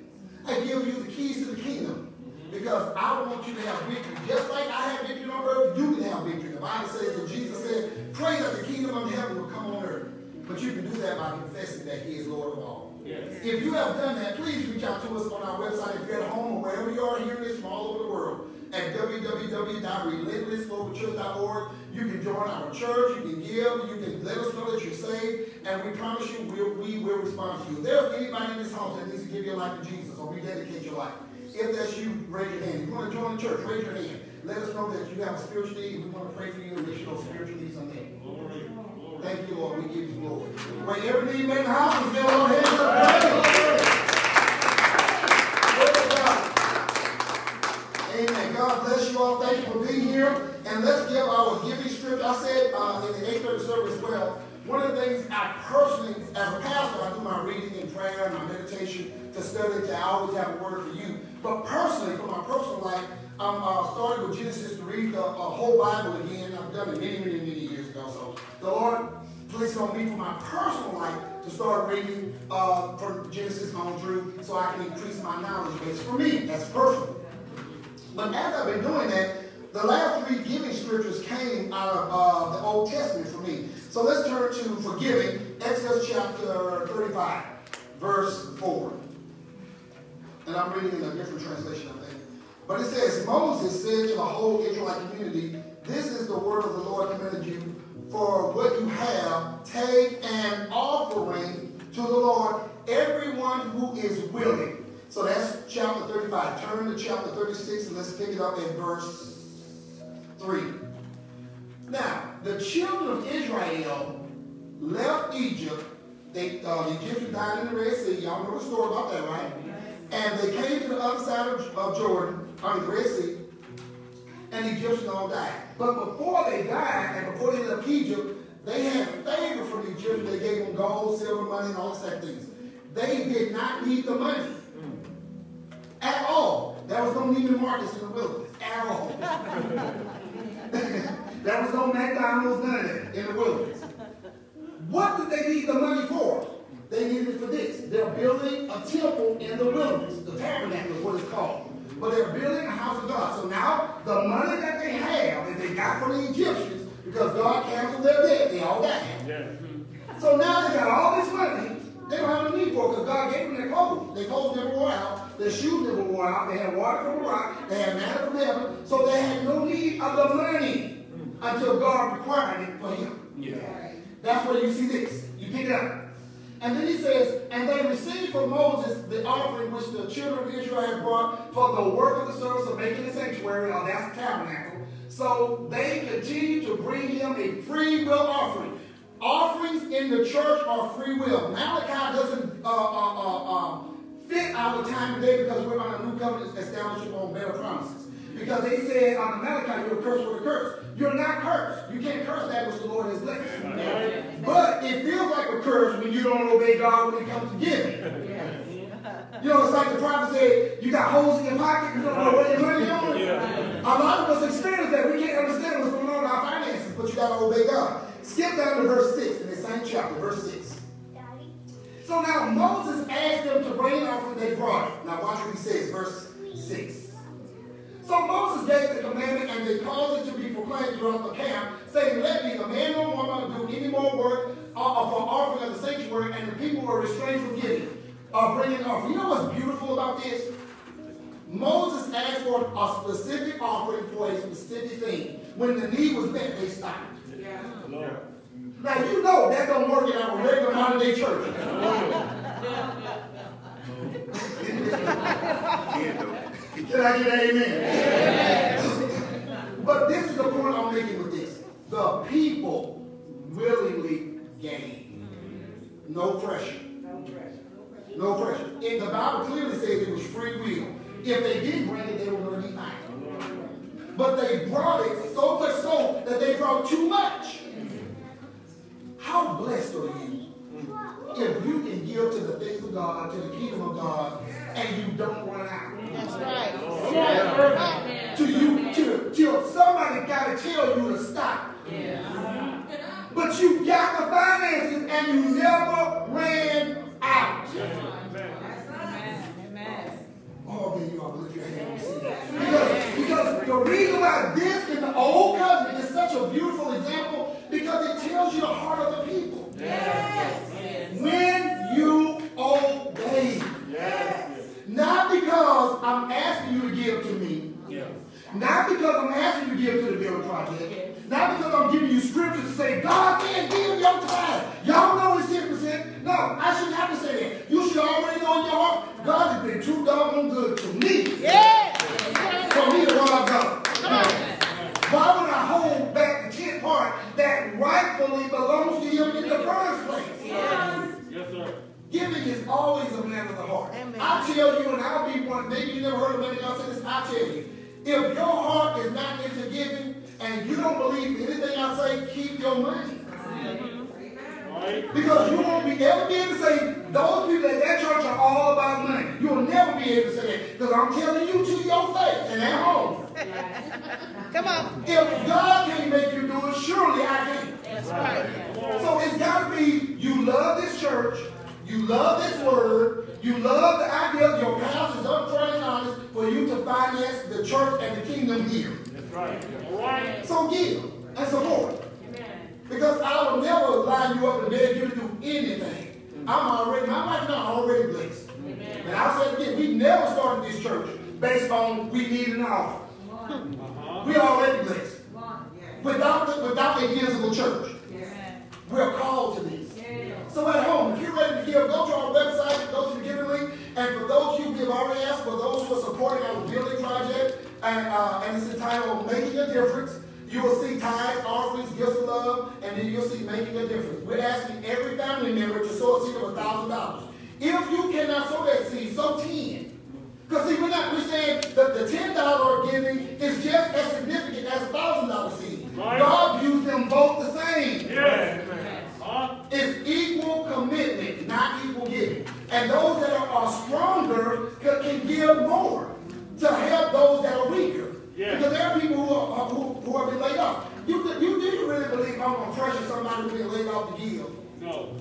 I give you the keys to the kingdom. Mm-hmm. Because I want you to have victory. Just like I have victory on earth, you can have victory. The Bible says that Jesus said, Pray that the kingdom of heaven will come on earth. But you can do that by confessing that he is Lord of all. Yes. If you have done that, please reach out to us on our website if you're at home or wherever you are hearing this from all over the world at www.relentlessglobalchurch.org. You can join our church, you can give, you can let us know that you're saved, and we promise you we'll, we will respond to you. If there's anybody in this house that needs to give your life to Jesus or rededicate your life, if that's you, raise your hand. If you want to join the church, raise your hand. Let us know that you have a spiritual need, and we want to pray for you and make sure those spiritual needs are met. Glory, glory. Thank you, Lord. We give you glory. Where every need made in the house is there, Lord. Hands up. Glory to God. Bless you all. Thank you for being here. And let's give our giving script. I said uh, in the 830 service as well, one of the things I personally, as a pastor, I do my reading and prayer and my meditation to study, to I always have a word for you. But personally, for my personal life, I'm uh, starting with Genesis to read the uh, whole Bible again. I've done it many, many, many years ago. So the Lord placed on me for my personal life to start reading uh, from Genesis on through so I can increase my knowledge base. For me, that's personal. But as I've been doing that, the last three giving scriptures came out of uh, the Old Testament for me. So let's turn to forgiving, Exodus chapter 35, verse 4. And I'm reading in a different translation, I think. But it says, Moses said to the whole Israelite community, This is the word of the Lord commanded you, for what you have, take an offering to the Lord, everyone who is willing. So that's chapter 35. Turn to chapter 36 and let's pick it up at verse 3. Now, the children of Israel left Egypt. They, uh, the Egyptians died in the Red Sea. Y'all know the story about that, right? And they came to the other side of, of Jordan, mean the Red Sea, and the Egyptians all died. But before they died, and before they left Egypt, they had favor from the Egyptians. They gave them gold, silver, money, and all these type of things. They did not need the money at all. There was no Neiman Marcus in the wilderness at all. there was no McDonald's, none of that in the wilderness. What did they need the money for? They needed it for this. They're building a temple in the wilderness. The tabernacle is what it's called. But they're building a house of God. So now the money that they have that they got from the Egyptians, because God canceled their debt, they all got it. Yes. So now they got all this money. They don't have no need for it because God gave them their clothes. Their clothes never wore out. Their shoes never wore out. They had water from the rock. They had manna from heaven. So they had no need of the money until God required it for him. Yeah. That's where you see this. You pick it up. And then he says, and they received from Moses the offering which the children of Israel had brought for the work of the service of making the sanctuary, or that's the tabernacle. So they continued to bring him a free will offering. Offerings in the church are free will. Malachi doesn't uh, uh, uh, uh, fit our time today because we're on a new covenant established on better promises. Because they said on the Malachi, you're cursed with a curse. You're not cursed. You can't curse that which the Lord has blessed. But it feels like a curse when you don't obey God when it comes to giving. You know, it's like the prophet said, you got holes in your pocket, you don't know where your money on. Yeah. A lot of us experience that. We can't understand what's going on in our finances, but you got to obey God. Skip down to verse 6 in the same chapter, verse 6. So now Moses asked them to bring an offering, they brought it. Now watch what he says, verse 6. So Moses gave the commandment, and they caused it to be proclaimed throughout the camp, saying, Let neither man nor woman do any more work uh, for offering of the sanctuary, and the people were restrained from giving, uh, bringing offering. You know what's beautiful about this? Moses asked for a specific offering for a specific thing. When the need was met, they stopped. Now you know that don't work in our regular modern day church. Can I get an amen? but this is the point I'm making with this. The people willingly gave. No pressure. No pressure. And the Bible clearly says it was free will. If they didn't bring it, they were going to be fined. But they brought it so much so that they brought too much. How blessed are you if you can give to the things of God, to the kingdom of God, and you don't run out. That's right. That's right. To you, till, till somebody got to tell you to stop. Yeah. But you got the finances and you never ran out. Oh, man, you to lift your hand and see that. Because, because the reason why this in the old covenant is such a beautiful example, because it tells you the heart of the people. When you obey. Not because I'm asking you to give to me. Not because I'm asking you to give to the Building Project. Not because I'm giving you scriptures to say, God can't give your time. Y'all know it's 10%. No, I shouldn't have to say that. You should already know in your heart, God has been too doggone good to me. Yeah. For me to run up God. Why would I hold back the 10 part that rightfully belongs to him in the first place? Yes, Yes, sir. Giving is always a matter of the heart. Amen. I tell you, and I'll be one, maybe you never heard of many y'all say this, I tell you, if your heart is not into giving and you don't believe anything I say, keep your money. Right? Because you won't be ever be able to say, those people at that church are all about money. You'll never be able to say that. Because I'm telling you to your face and at home. Come on. If God can't make you do it, surely I can. That's right. So it's got to be you love this church, you love this word, you love the idea of your house pastor's upfront and honest for you to finance the church and the kingdom here. That's right. All right. So give and support. Because I will never line you up and beg you to do anything. I'm already, my wife and I are already blessed. And I'll say it again, we never started this church based on we need an offer. We already blessed. Without, the, without a visible church. We're called to this. So at home, if you're ready to give, go to our website, go to the giving link. And for those you have already asked, for those who are supporting our building project, and, uh, and it's entitled Making a Difference, you will see tithes, offerings, gifts of love, and then you'll see Making a Difference. We're asking every family member to sow a seed of $1,000. If you cannot sow that seed, sow 10. Because see, we're not, we're saying that the $10 giving is just as significant as a $1,000 seed. Right. God views them both the same. Yes. It's equal commitment, not equal giving. And those that are, are stronger can, can give more to help those that are weaker. Yeah. Because there are people who are who, who have been laid off. You, you do you really believe I'm gonna pressure somebody who's been laid off to give? No.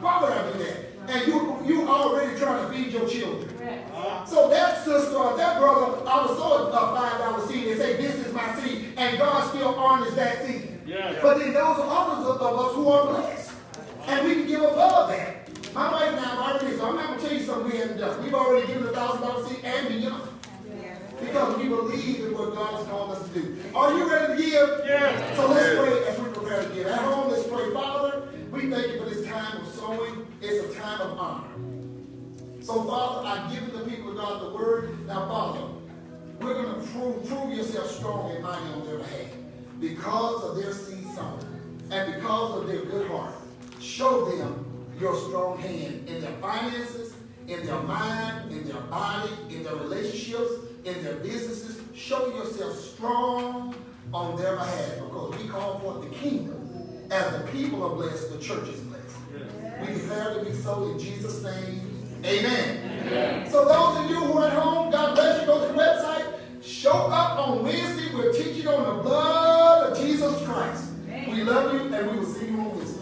Why would I do that? And you you already trying to feed your children. Huh? So that sister or that brother, I was sow a five dollar seed and say this is my seed, and God still honors that seed. Yeah. But then those are others of of us who are blessed. And we can give above that. My wife and I have already, so I'm not going to tell you something we haven't done. We've already given a thousand dollar seed and beyond. Because we believe in what God has called us to do. Are you ready to give? Yeah. So let's pray as we prepare to give. At home, let's pray. Father, we thank you for this time of sowing. It's a time of honor. So, Father, I've given the people of God the word. Now, Father, we're going to prove, prove yourself strong and mighty on their behalf because of their seed sown and because of their good heart. Show them your strong hand in their finances, in their mind, in their body, in their relationships, in their businesses. Show yourself strong on their behalf because we call for the kingdom. As the people are blessed, the church is blessed. Yes. We declare to be so in Jesus' name. Amen. Amen. So those of you who are at home, God bless you. Go to the website. Show up on Wednesday. We're teaching on the blood of Jesus Christ. Amen. We love you and we will see you on Wednesday.